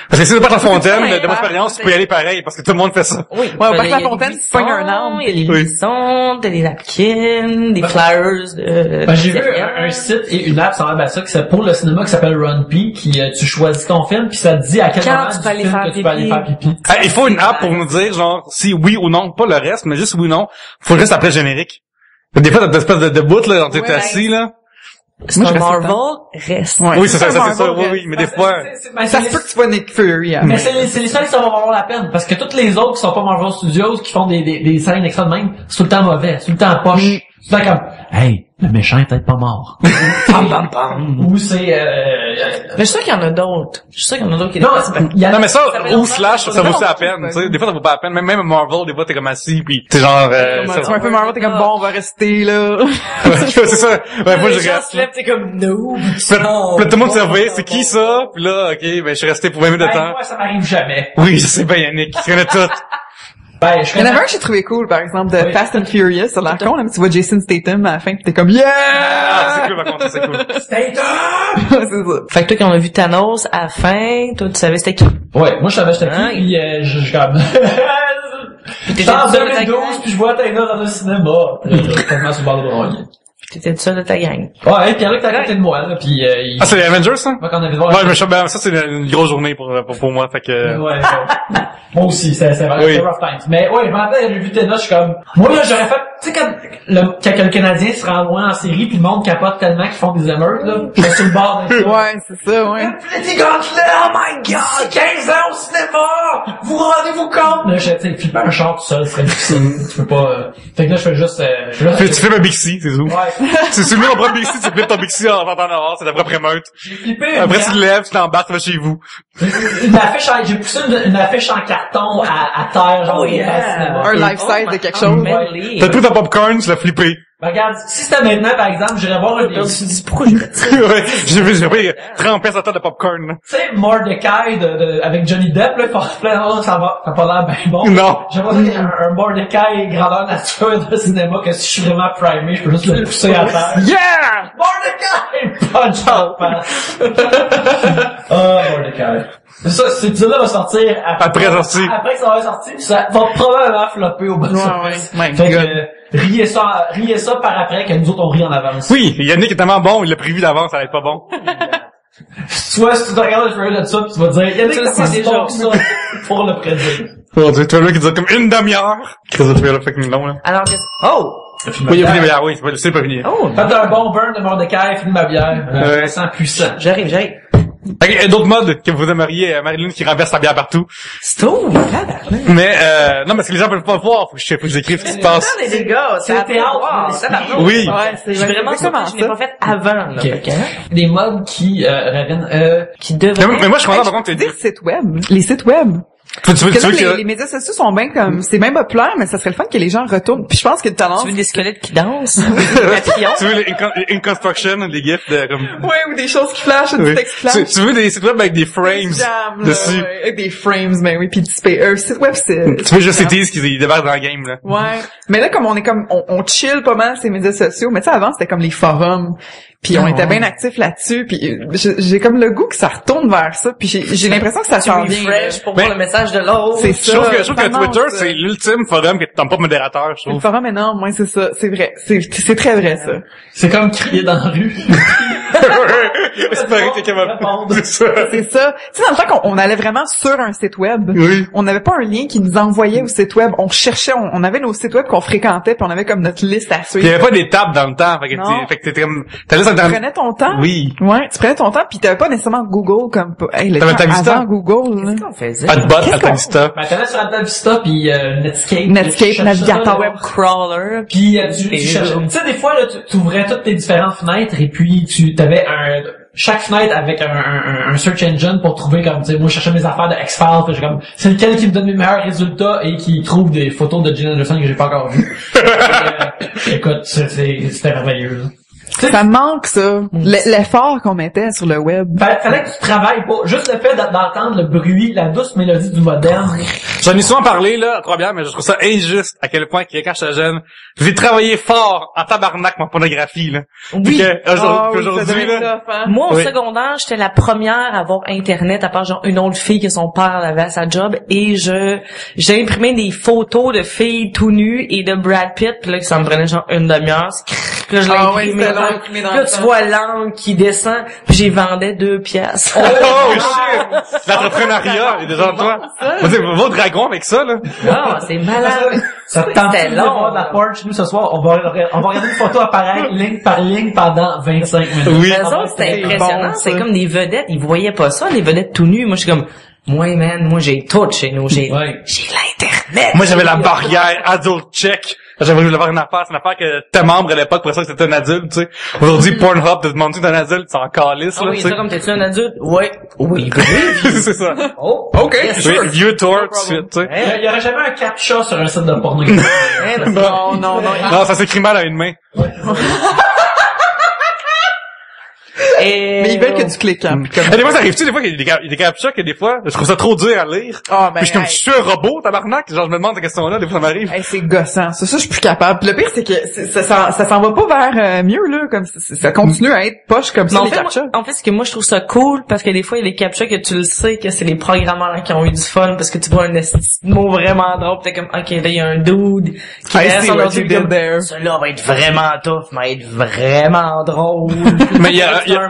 Parce que si c'est pas la fontaine, de mon expérience, tu peux y aller pareil, parce que tout le monde fait ça.
Oui.
Ouais, au parc
il y a
La Fontaine, tu pognes un arbre,
Il y a des buissons, t'as des napkins, des flyers de...
Ben, j'ai vu un, site et une app semblable à ça qui s'appelle pour le cinéma qui s'appelle RunP qui euh, tu choisis ton film puis ça te dit à quel
Quand
moment
tu peux aller faire
tu
pipi.
il faut une app pour nous dire, genre, si oui ou non, pas le reste, mais juste oui ou non. Faut juste après générique. Des fois, t'as des espèces de, de bout, là, quand t'es assis, là.
C'est un Marvel, reste.
Ouais.
Oui, c'est ça, ça, c'est ça,
Marvel,
oui, oui, mais des fois...
C'est- c'est-
Ça se peut que tu vois Nick Fury, hein.
Mais c'est les, c'est les seuls qui ça va valoir la peine. Parce que toutes les autres qui sont pas Marvel Studios, qui font des, des, des scènes extra de même, c'est tout le temps mauvais, c'est tout le temps poche. C'est comme, hey, le méchant est peut-être pas mort. pam, pam, pam. Ou c'est, euh,
Mais je sûr qu'il y en a d'autres. Je sûr qu'il y en a d'autres qui
non,
étaient pas
il y a,
Non, mais ça,
Ça fait
ou
longtemps
slash,
que
ça vaut la
c'est
peine, tu sais. Des fois, ça vaut pas la peine. Même, même Marvel, des fois, t'es comme assis, pis t'es genre, euh,
Tu
ça-
vois un peu Marvel, t'es comme bon, on va rester là.
C'est ça. Ouais, moi,
Les
je
gens
reste.
se lèvent, t'es comme, no.
Puis là, puis là, tout le monde s'est réveillé, c'est qui ça? Puis là, ok, ben, je suis resté pour 20 minutes de
Ben,
temps.
moi, ça m'arrive jamais.
Oui, je sais bien, Yannick. Tu connais tout.
Ben, je
Il y en avait un que j'ai trouvé cool, par exemple, de
Oui.
Fast and Furious. Ça a l'air con, là, mais tu vois Jason Statham à la fin, pis t'es comme, yeah!
Ah, c'est cool, par contre, c'est cool.
Statham!
c'est ça.
Fait que toi, quand on a vu Thanos à la fin, toi, tu savais c'était qui?
Ouais, moi je savais j'étais
Hein?
qui, puis euh, je je comme... J'étais en
le seul de ta
2012,
gang.
puis je vois Taylor dans le cinéma. Sur le bord de.
T'étais le seul de ta gang.
Ouais, puis Eric, t'es à côté de moi, là, puis euh, il...
Ah, c'est les Avengers, ça?
Moi, quand on avait voir...
Ouais, mais je- ben, ça, c'est une, une grosse journée pour, pour, pour moi, fait que...
Ouais, ouais. Moi aussi, c'est c'est vraiment
Oui.
c'est rough times. Mais ouais, rappelle, j'ai vu Téna, je suis comme... Moi, là, j'aurais fait... Tu sais, quand le, quand le Canadien se rend loin en série, puis le monde capote tellement qu'ils font des émeutes, là, je suis sur le bord d'un
Ouais, c'est ça, ouais.
Pretty Gauntlet, oh my god! 15 ans au cinéma! Vous rendez-vous compte? Là, je, tu sais, flipper un char tout seul, c'est difficile. tu peux pas, euh... Fait que là, je fais juste, euh, je fais
Tu fais ma Bixi, c'est tout.
Ouais.
Tu souviens ton propre Bixi, tu flippes ton Bixi en ventant dehors, c'est ta propre émeute.
J'ai flippé une,
Après, tu te lèves, tu t'embarques, tu vas chez vous.
une affiche en, j'ai poussé une, une affiche en carton à, à terre, genre,
Oh, yeah.
Un life size de quelque chose.
Medley.
T'as pris ton popcorn, tu l'as flippé.
Ben, regarde, si c'était maintenant, par exemple, j'irais voir un des,
tu dis, pourquoi ça?
ouais, j'ai vu, j'ai pris 30 pièces à temps de popcorn. là.
tu sais, Mordecai de, de, avec Johnny Depp, là, il faut plein, oh, ça va, ça a pas l'air bien bon.
Non.
J'aimerais ait un, un Mordecai grandeur nature de cinéma que si je suis vraiment primé, je peux juste le pousser à terre.
Yeah!
Mordecai! Punch en face. Ah, Mordecai. C'est ça, cet épisode-là va sortir après,
Après sortie.
Après que ça va sortir, ça va probablement flopper au bout
Ouais, ouais.
Fait que,
God.
euh, riez ça, riez ça par après que nous autres on rit en avance.
Oui, Yannick est tellement bon, il l'a prévu d'avance, ça va être pas bon.
Tu vois, si tu te regardes le trailer de ça, puis tu vas te dire, il y a des
Tu le
gens
sais
qui
déjà.
bon ça pour le prédire.
Oh tu vois là qui dure comme une demi-heure. Chris de trailer fucking long, là.
Alors, qu'est-ce- oh!
Oui, il a pris oui, c'est pas, c'est pas fini.
Oh!
Faites un bon burn de Mordecai, filme ma bière.
Ouais.
Un sang puissant.
J'arrive, j'arrive.
Ok, euh, d'autres modes que vous aimeriez, euh, Marilyn qui renverse sa bière partout?
C'est tout! tabarnak.
Mais, euh, non, parce que les gens peuvent pas voir, faut que je, faut que j'écrive ce qui se passe.
Attendez, les gars, c'est
mais
Tabarnak.
Oui.
Ouais, c'est
Je vraiment surpris, je l'ai pas fait avant, là.
Ok.
Fait que,
Des modes qui, euh, reviennent, euh,
Qui devrait...
Mais, mais moi, je suis content, par contre,
je dire sites web. Les sites web.
Tu veux, tu veux,
Que
tu
là,
veux
les,
que-
les médias sociaux sont bien comme, c'est bien populaire, mais ça serait le fun que les gens retournent. Puis je pense que le talent.
Tu veux des squelettes qui dansent? Des
tu veux les Incon- Inconstruction, les gifs de comme...
Ouais, ou des choses qui flashent, ou
Oui.
du texte qui
Tu,
flash.
tu veux des sites web avec des frames
Jam, là,
dessus.
ouais, avec des frames, mais oui, puis du spa- un site web, c'est...
Tu veux juste Cities qui débarquent dans le game, là.
Ouais. Mais là, comme on est comme, on, on chill pas mal ces médias sociaux, mais tu sais, avant, c'était comme les forums. Puis on
Ah,
était
ouais.
bien actifs là-dessus. Puis euh, j'ai comme le goût que ça retourne vers ça. Puis j'ai l'impression que ça
Tu
s'en vient. là.
refresh pour
Mais-
voir le message de l'autre.
C'est
Je
ça.
trouve que, je trouve que Twitter, c'est l'ultime forum que tu pas modérateur, je
Le
trouve.
forum énorme, ouais, c'est ça. C'est vrai. C'est très vrai, ça.
C'est comme crier dans la rue.
Espérer que quelqu'un va
Répondre.
C'est ça.
C'est ça. Tu sais, dans le temps qu'on on allait vraiment sur un site web,
Oui.
on n'avait pas un lien qui nous envoyait au site web. On cherchait, on, on avait nos sites web qu'on fréquentait, puis on avait comme notre liste à
Puis il
suivre.
y avait pas d'étapes dans le temps, fait que
Non.
fait que t'étais comme, t'allais sur
Tu
dans
prenais ton temps?
Oui.
Ouais, tu prenais ton temps, puis t'avais pas nécessairement Google comme... Hey, le temps avant Google, là.
Qu'est-ce qu'on faisait?
Pas de bot, Atalista.
Ben, t'allais sur Alta Vista puis euh, Netscape.
Netscape, Navigator.
Web crawler.
Puis euh, tu, tu cherchais- tu sais des fois là, tu ouvrais toutes tes différentes fenêtres et puis tu avais un chaque fenêtre avec un, un, un search engine pour trouver comme tu sais moi je cherchais mes affaires de X-Files j'ai comme c'est lequel qui me donne mes meilleurs résultats et qui trouve des photos de Gene Anderson que j'ai pas encore vues. Euh, écoute, c'était merveilleux. là.
Ça me manque, ça. L'effort qu'on mettait sur le web.
Fallait, fallait que tu travailles pas. Juste le fait d'en- d'entendre le bruit, la douce mélodie du moderne.
J'en ai souvent parlé, là, à Trois-Bières, mais je trouve ça injuste à quel point, quand j'étais jeune, j'ai travaillé fort en tabarnak ma pornographie, là.
Oui.
que,
Ah
aujourd'hui, là,
tough, hein.
Moi, au
Oui.
secondaire, j'étais la première à avoir Internet, à part genre une autre fille que son père avait à sa job, et je j'ai imprimé des photos de filles tout nues et de Brad Pitt, puis là, ça me prenait genre une demi-heure. Puis là, je l'ai
Ah
imprimé dans Puis là,
le
tu vois l'angle qui descend, puis j'ai vendais deux pièces.
Oh shit! L'entrepreneuriat est déjà en toi. Vas-y, va au dragon avec ça, là.
Ah, c'est malade.
Ça te tente de
long.
voir la porch, nous, ce soir, on va, on va regarder une photo apparaître ligne par ligne pendant 25 minutes.
Oui.
C'était
c'est
impressionnant.
bon,
c'est comme des vedettes. Ils voyaient pas ça, les vedettes tout nues. Moi, je suis comme, moi, man, moi, j'ai tout chez nous. J'ai,
Ouais.
j'ai l'internet.
Moi, j'avais la barrière adult check. J'avais voulu avoir une affaire, c'est une affaire que t'es membre à l'époque pour ça que c'était un adulte, tu sais. Aujourd'hui, Pornhub te demande si t'es un adulte, c'est en calice,
Ah
là,
oui,
tu
ça
sais.
comme t'es-tu un adulte? Ouais. Oui, oui.
c'est ça.
Oh.
OK.
Yes,
Oui,
sure.
View tour, tout de suite, tu sais.
Il y a- il y aurait jamais un captcha sur un site de pornographie.
Eh,
Non, non, non.
Non, ça s'écrit mal à une main.
Et...
Mais ils veulent que tu cliques, hein. puis comme-
des fois, ça arrive-tu, des fois, qu'il y a des, cap- il y a des captchas que des fois, je trouve ça trop dur à lire.
Ah, ben,
Puis je suis comme,
hey.
je suis un robot, tabarnak. Genre, je me demande cette question-là, des fois, ça m'arrive.
Hey, c'est gossant. Ça, ça, je suis plus capable. Puis le pire, c'est que c'est- ça, ça, ça s'en va pas vers euh, mieux, là. Comme ça, ça continue à être poche comme
Mais
ça,
en
les
fait, moi- en fait, ce que moi je trouve ça cool parce que des fois il y a des captchas que tu le sais que c'est les programmeurs qui ont eu du fun parce que tu vois un mot vraiment drôle, pis t'es comme ok là il y a un dude qui
did
comme,
there.
Celui-là va être vraiment tough, mais va être vraiment drôle.
Mais il y a- il y a-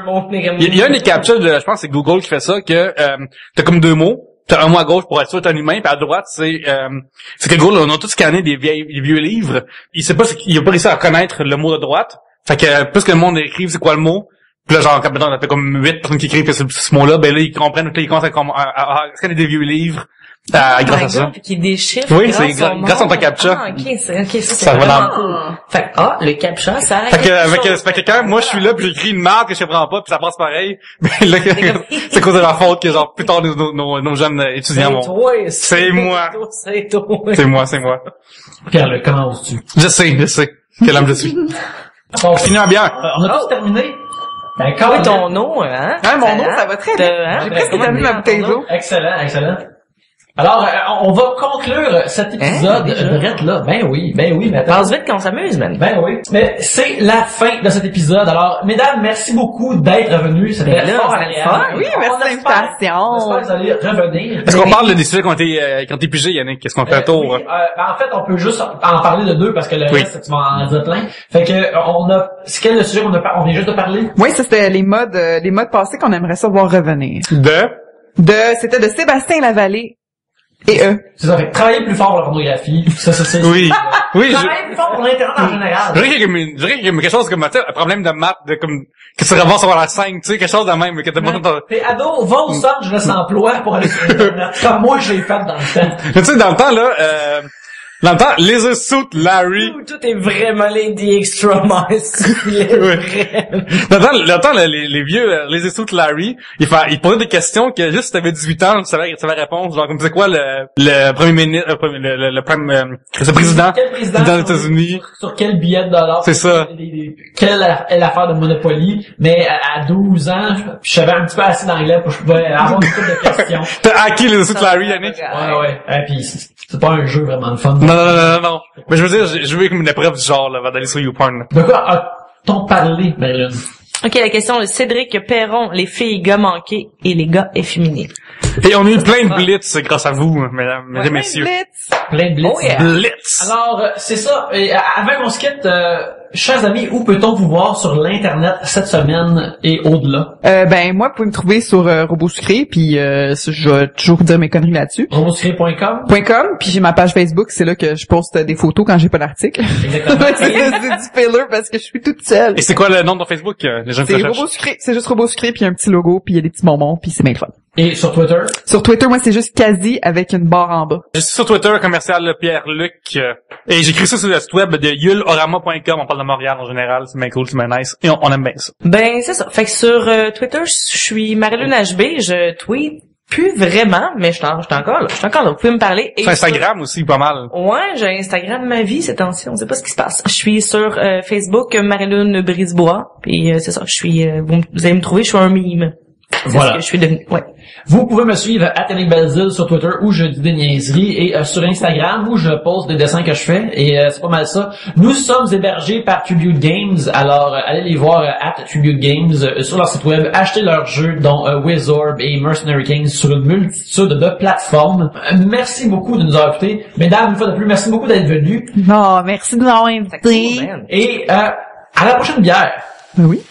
Il y a, il y a un des de, je pense que c'est Google qui fait ça, que euh, t'as comme deux mots. T'as un mot à gauche pour être sûr que t'es un humain, puis à droite, c'est euh, c'est que Google, on a tous scanné des, vieilles, des vieux livres. Il sait pas, il a pas réussi à reconnaître le mot de droite. Fait que euh, plus que le monde écrive, c'est quoi le mot. Puis là, genre, quand on a fait comme huit personnes qui écrivent ce, ce mot-là, ben là, ils comprennent, là, ils commencent à, com- à, à- à scanner des vieux livres
Oh
grâce à ça.
Qui déchiffre
Oui, c'est grâce à ton captcha.
Ah, ok, c'est, ok, ça, c'est
Ça va dans-
cool. Fait que, ah, le captcha, ça
Fait que, avec,
chose.
fait que quand moi je suis là puis j'écris une marque que je comprends pas puis ça passe pareil, là, c'est à cause de la faute que genre plus tard nos, nos, nos- nos jeunes étudiants
C'est
vont.
toi,
C'est moi.
toi, C'est toi.
C'est moi, c'est moi.
Pierre, le comment oses-tu?
Je sais, je sais. Quel homme je suis.
Bon,
Finis en bien.
euh, on a tous terminé? Ben, quand
Oui, ton nom, hein?
Hein, mon nom, ça va très bien.
Hein?
J'ai presque terminé ma bouteille d'eau.
Excellent, excellent. Alors, euh, on va conclure cet épisode
Hein,
de là. Ben oui, ben oui, mais.
Passe vite quand on s'amuse, man.
Ben oui. Mais c'est la fin de cet épisode. Alors, mesdames, merci beaucoup d'être venues. C'était
Ben
fort agréable.
Oui, merci de l'invitation.
On espère que vous allez revenir.
Est-ce qu'on parle des sujets qui ont été, euh, qui ont été pigés, Yannick? Qu'est-ce qu'on fait un
Euh,
tour?
oui, euh, ben, en fait, on peut juste en parler de deux parce que le
Oui.
reste, tu vas en dire plein. Fait que, on a, c'est quel le sujet qu'on a, on vient juste de parler?
Oui, ça c'était les modes, euh, les modes passés qu'on aimerait ça voir revenir.
De?
De, c'était de Sébastien Lavallée et eux.
C'est ça, fait que travailler plus fort pour la pornographie. Ça, ça, ça.
Oui. Oui, je,
Travailler plus fort pour l'internet en général.
je dirais qu'il y a comme une- je dirais qu'il y a quelque chose comme, tu sais, un problème de maths, de comme, que tu ramasses sur la scène, tu sais, quelque chose de même, que t'as pas
T'es ado, va au centre, je laisse emploi pour aller sur Internet. Comme moi, je l'ai fait dans le temps.
Mais tu sais, dans le temps, là, euh, Dans le temps, Laser Suit Larry.
Tout, tout est vraiment Lady Extra Miles. s'il vous plaît,
Ouais.
vraiment.
Dans le temps, dans le temps, les, les vieux euh, Laser Suit Larry, il, fa- il posait des questions que juste si t'avais 18 ans, tu savais, tu savais la réponse. Genre, comme c'est quoi le, le premier ministre, le, premier- le, le, le, prime- euh, le président?
Quel président?
Dans les
sur-
États-Unis.
Sur quel billet de dollars?
C'est ça.
Les- les- Quelle est l'affaire de Monopoly? Mais à, à 12 ans, je, je savais un petit peu assez d'anglais pour que je pouvais avoir une couple de questions.
T'as hacké Laser Suit Larry, Yannick?
Ouais, ouais. Et puis, c'est c'est pas un jeu vraiment de fun.
Non, non, non, non, non. Mais je veux dire, j'ai joué comme une épreuve du genre, là, avant d'aller sur YouPorn.
De quoi a-t-on parlé, Marilyn?
OK, la question de Cédric Perron, les filles gars manqués et les gars efféminés.
Et on a eu plein de blitz grâce à vous, mesdames, mesdames et messieurs.
Blitz.
Plein de blitz.
Oh, yeah.
Blitz!
Alors, euh, c'est ça. Et, euh, avant qu'on se quitte, euh, chers amis, où peut-on vous voir sur l'Internet cette semaine et au-delà?
Euh, ben moi, vous pouvez me trouver sur euh, Robot Sucré, puis euh, je vais toujours dire mes conneries là-dessus.
Robosucré.com?
.com, puis j'ai ma page Facebook, c'est là que je poste des photos quand j'ai pas d'article.
Exactement.
c'est du filler parce que je suis toute seule.
Et c'est quoi le nom de ton Facebook, euh, les gens qui
C'est? Robot Sucré, c'est juste Robot Sucré, puis un petit logo, puis il y a des petits bonbons, puis c'est bien fun.
Et sur Twitter?
Sur Twitter, moi, c'est juste quasi avec une barre en bas.
Je suis sur Twitter, commercial Pierre-Luc, euh, et j'écris ça sur le site web de yulorama.com, on parle de Montréal en général, c'est bien cool, c'est bien nice, et on, on aime bien ça.
Ben, c'est ça. Fait que sur euh, Twitter, je suis Marilyn HB, je tweet plus vraiment, mais je suis encore là. Je suis encore là. Vous pouvez me parler. Et
Sur Instagram aussi, pas mal.
sur- Ouais, j'ai Instagram ma vie ces temps-ci. On sait pas ce qui se passe. Je suis sur euh, Facebook, Marilyn Brisebois. Puis euh, c'est ça. Je suis. euh, vous, vous allez me trouver. Je suis un mime. C'est
Voilà.
ce que je suis devenu. Ouais.
Vous pouvez me suivre à Belzil sur Twitter où je dis des niaiseries et euh, sur Instagram où je poste des dessins que je fais et euh, c'est pas mal ça. Nous sommes hébergés par Tribute Games, alors euh, allez les voir euh, at Tribute Games euh, sur leur site web, achetez leurs jeux dont euh, Wizorb et Mercenary Kings sur une multitude de plateformes. Euh, merci beaucoup de nous avoir écoutés. Mesdames, une fois de plus, merci beaucoup d'être venus
Non, merci de m'avoir invité.
et euh, à la prochaine bière.
Ben oui.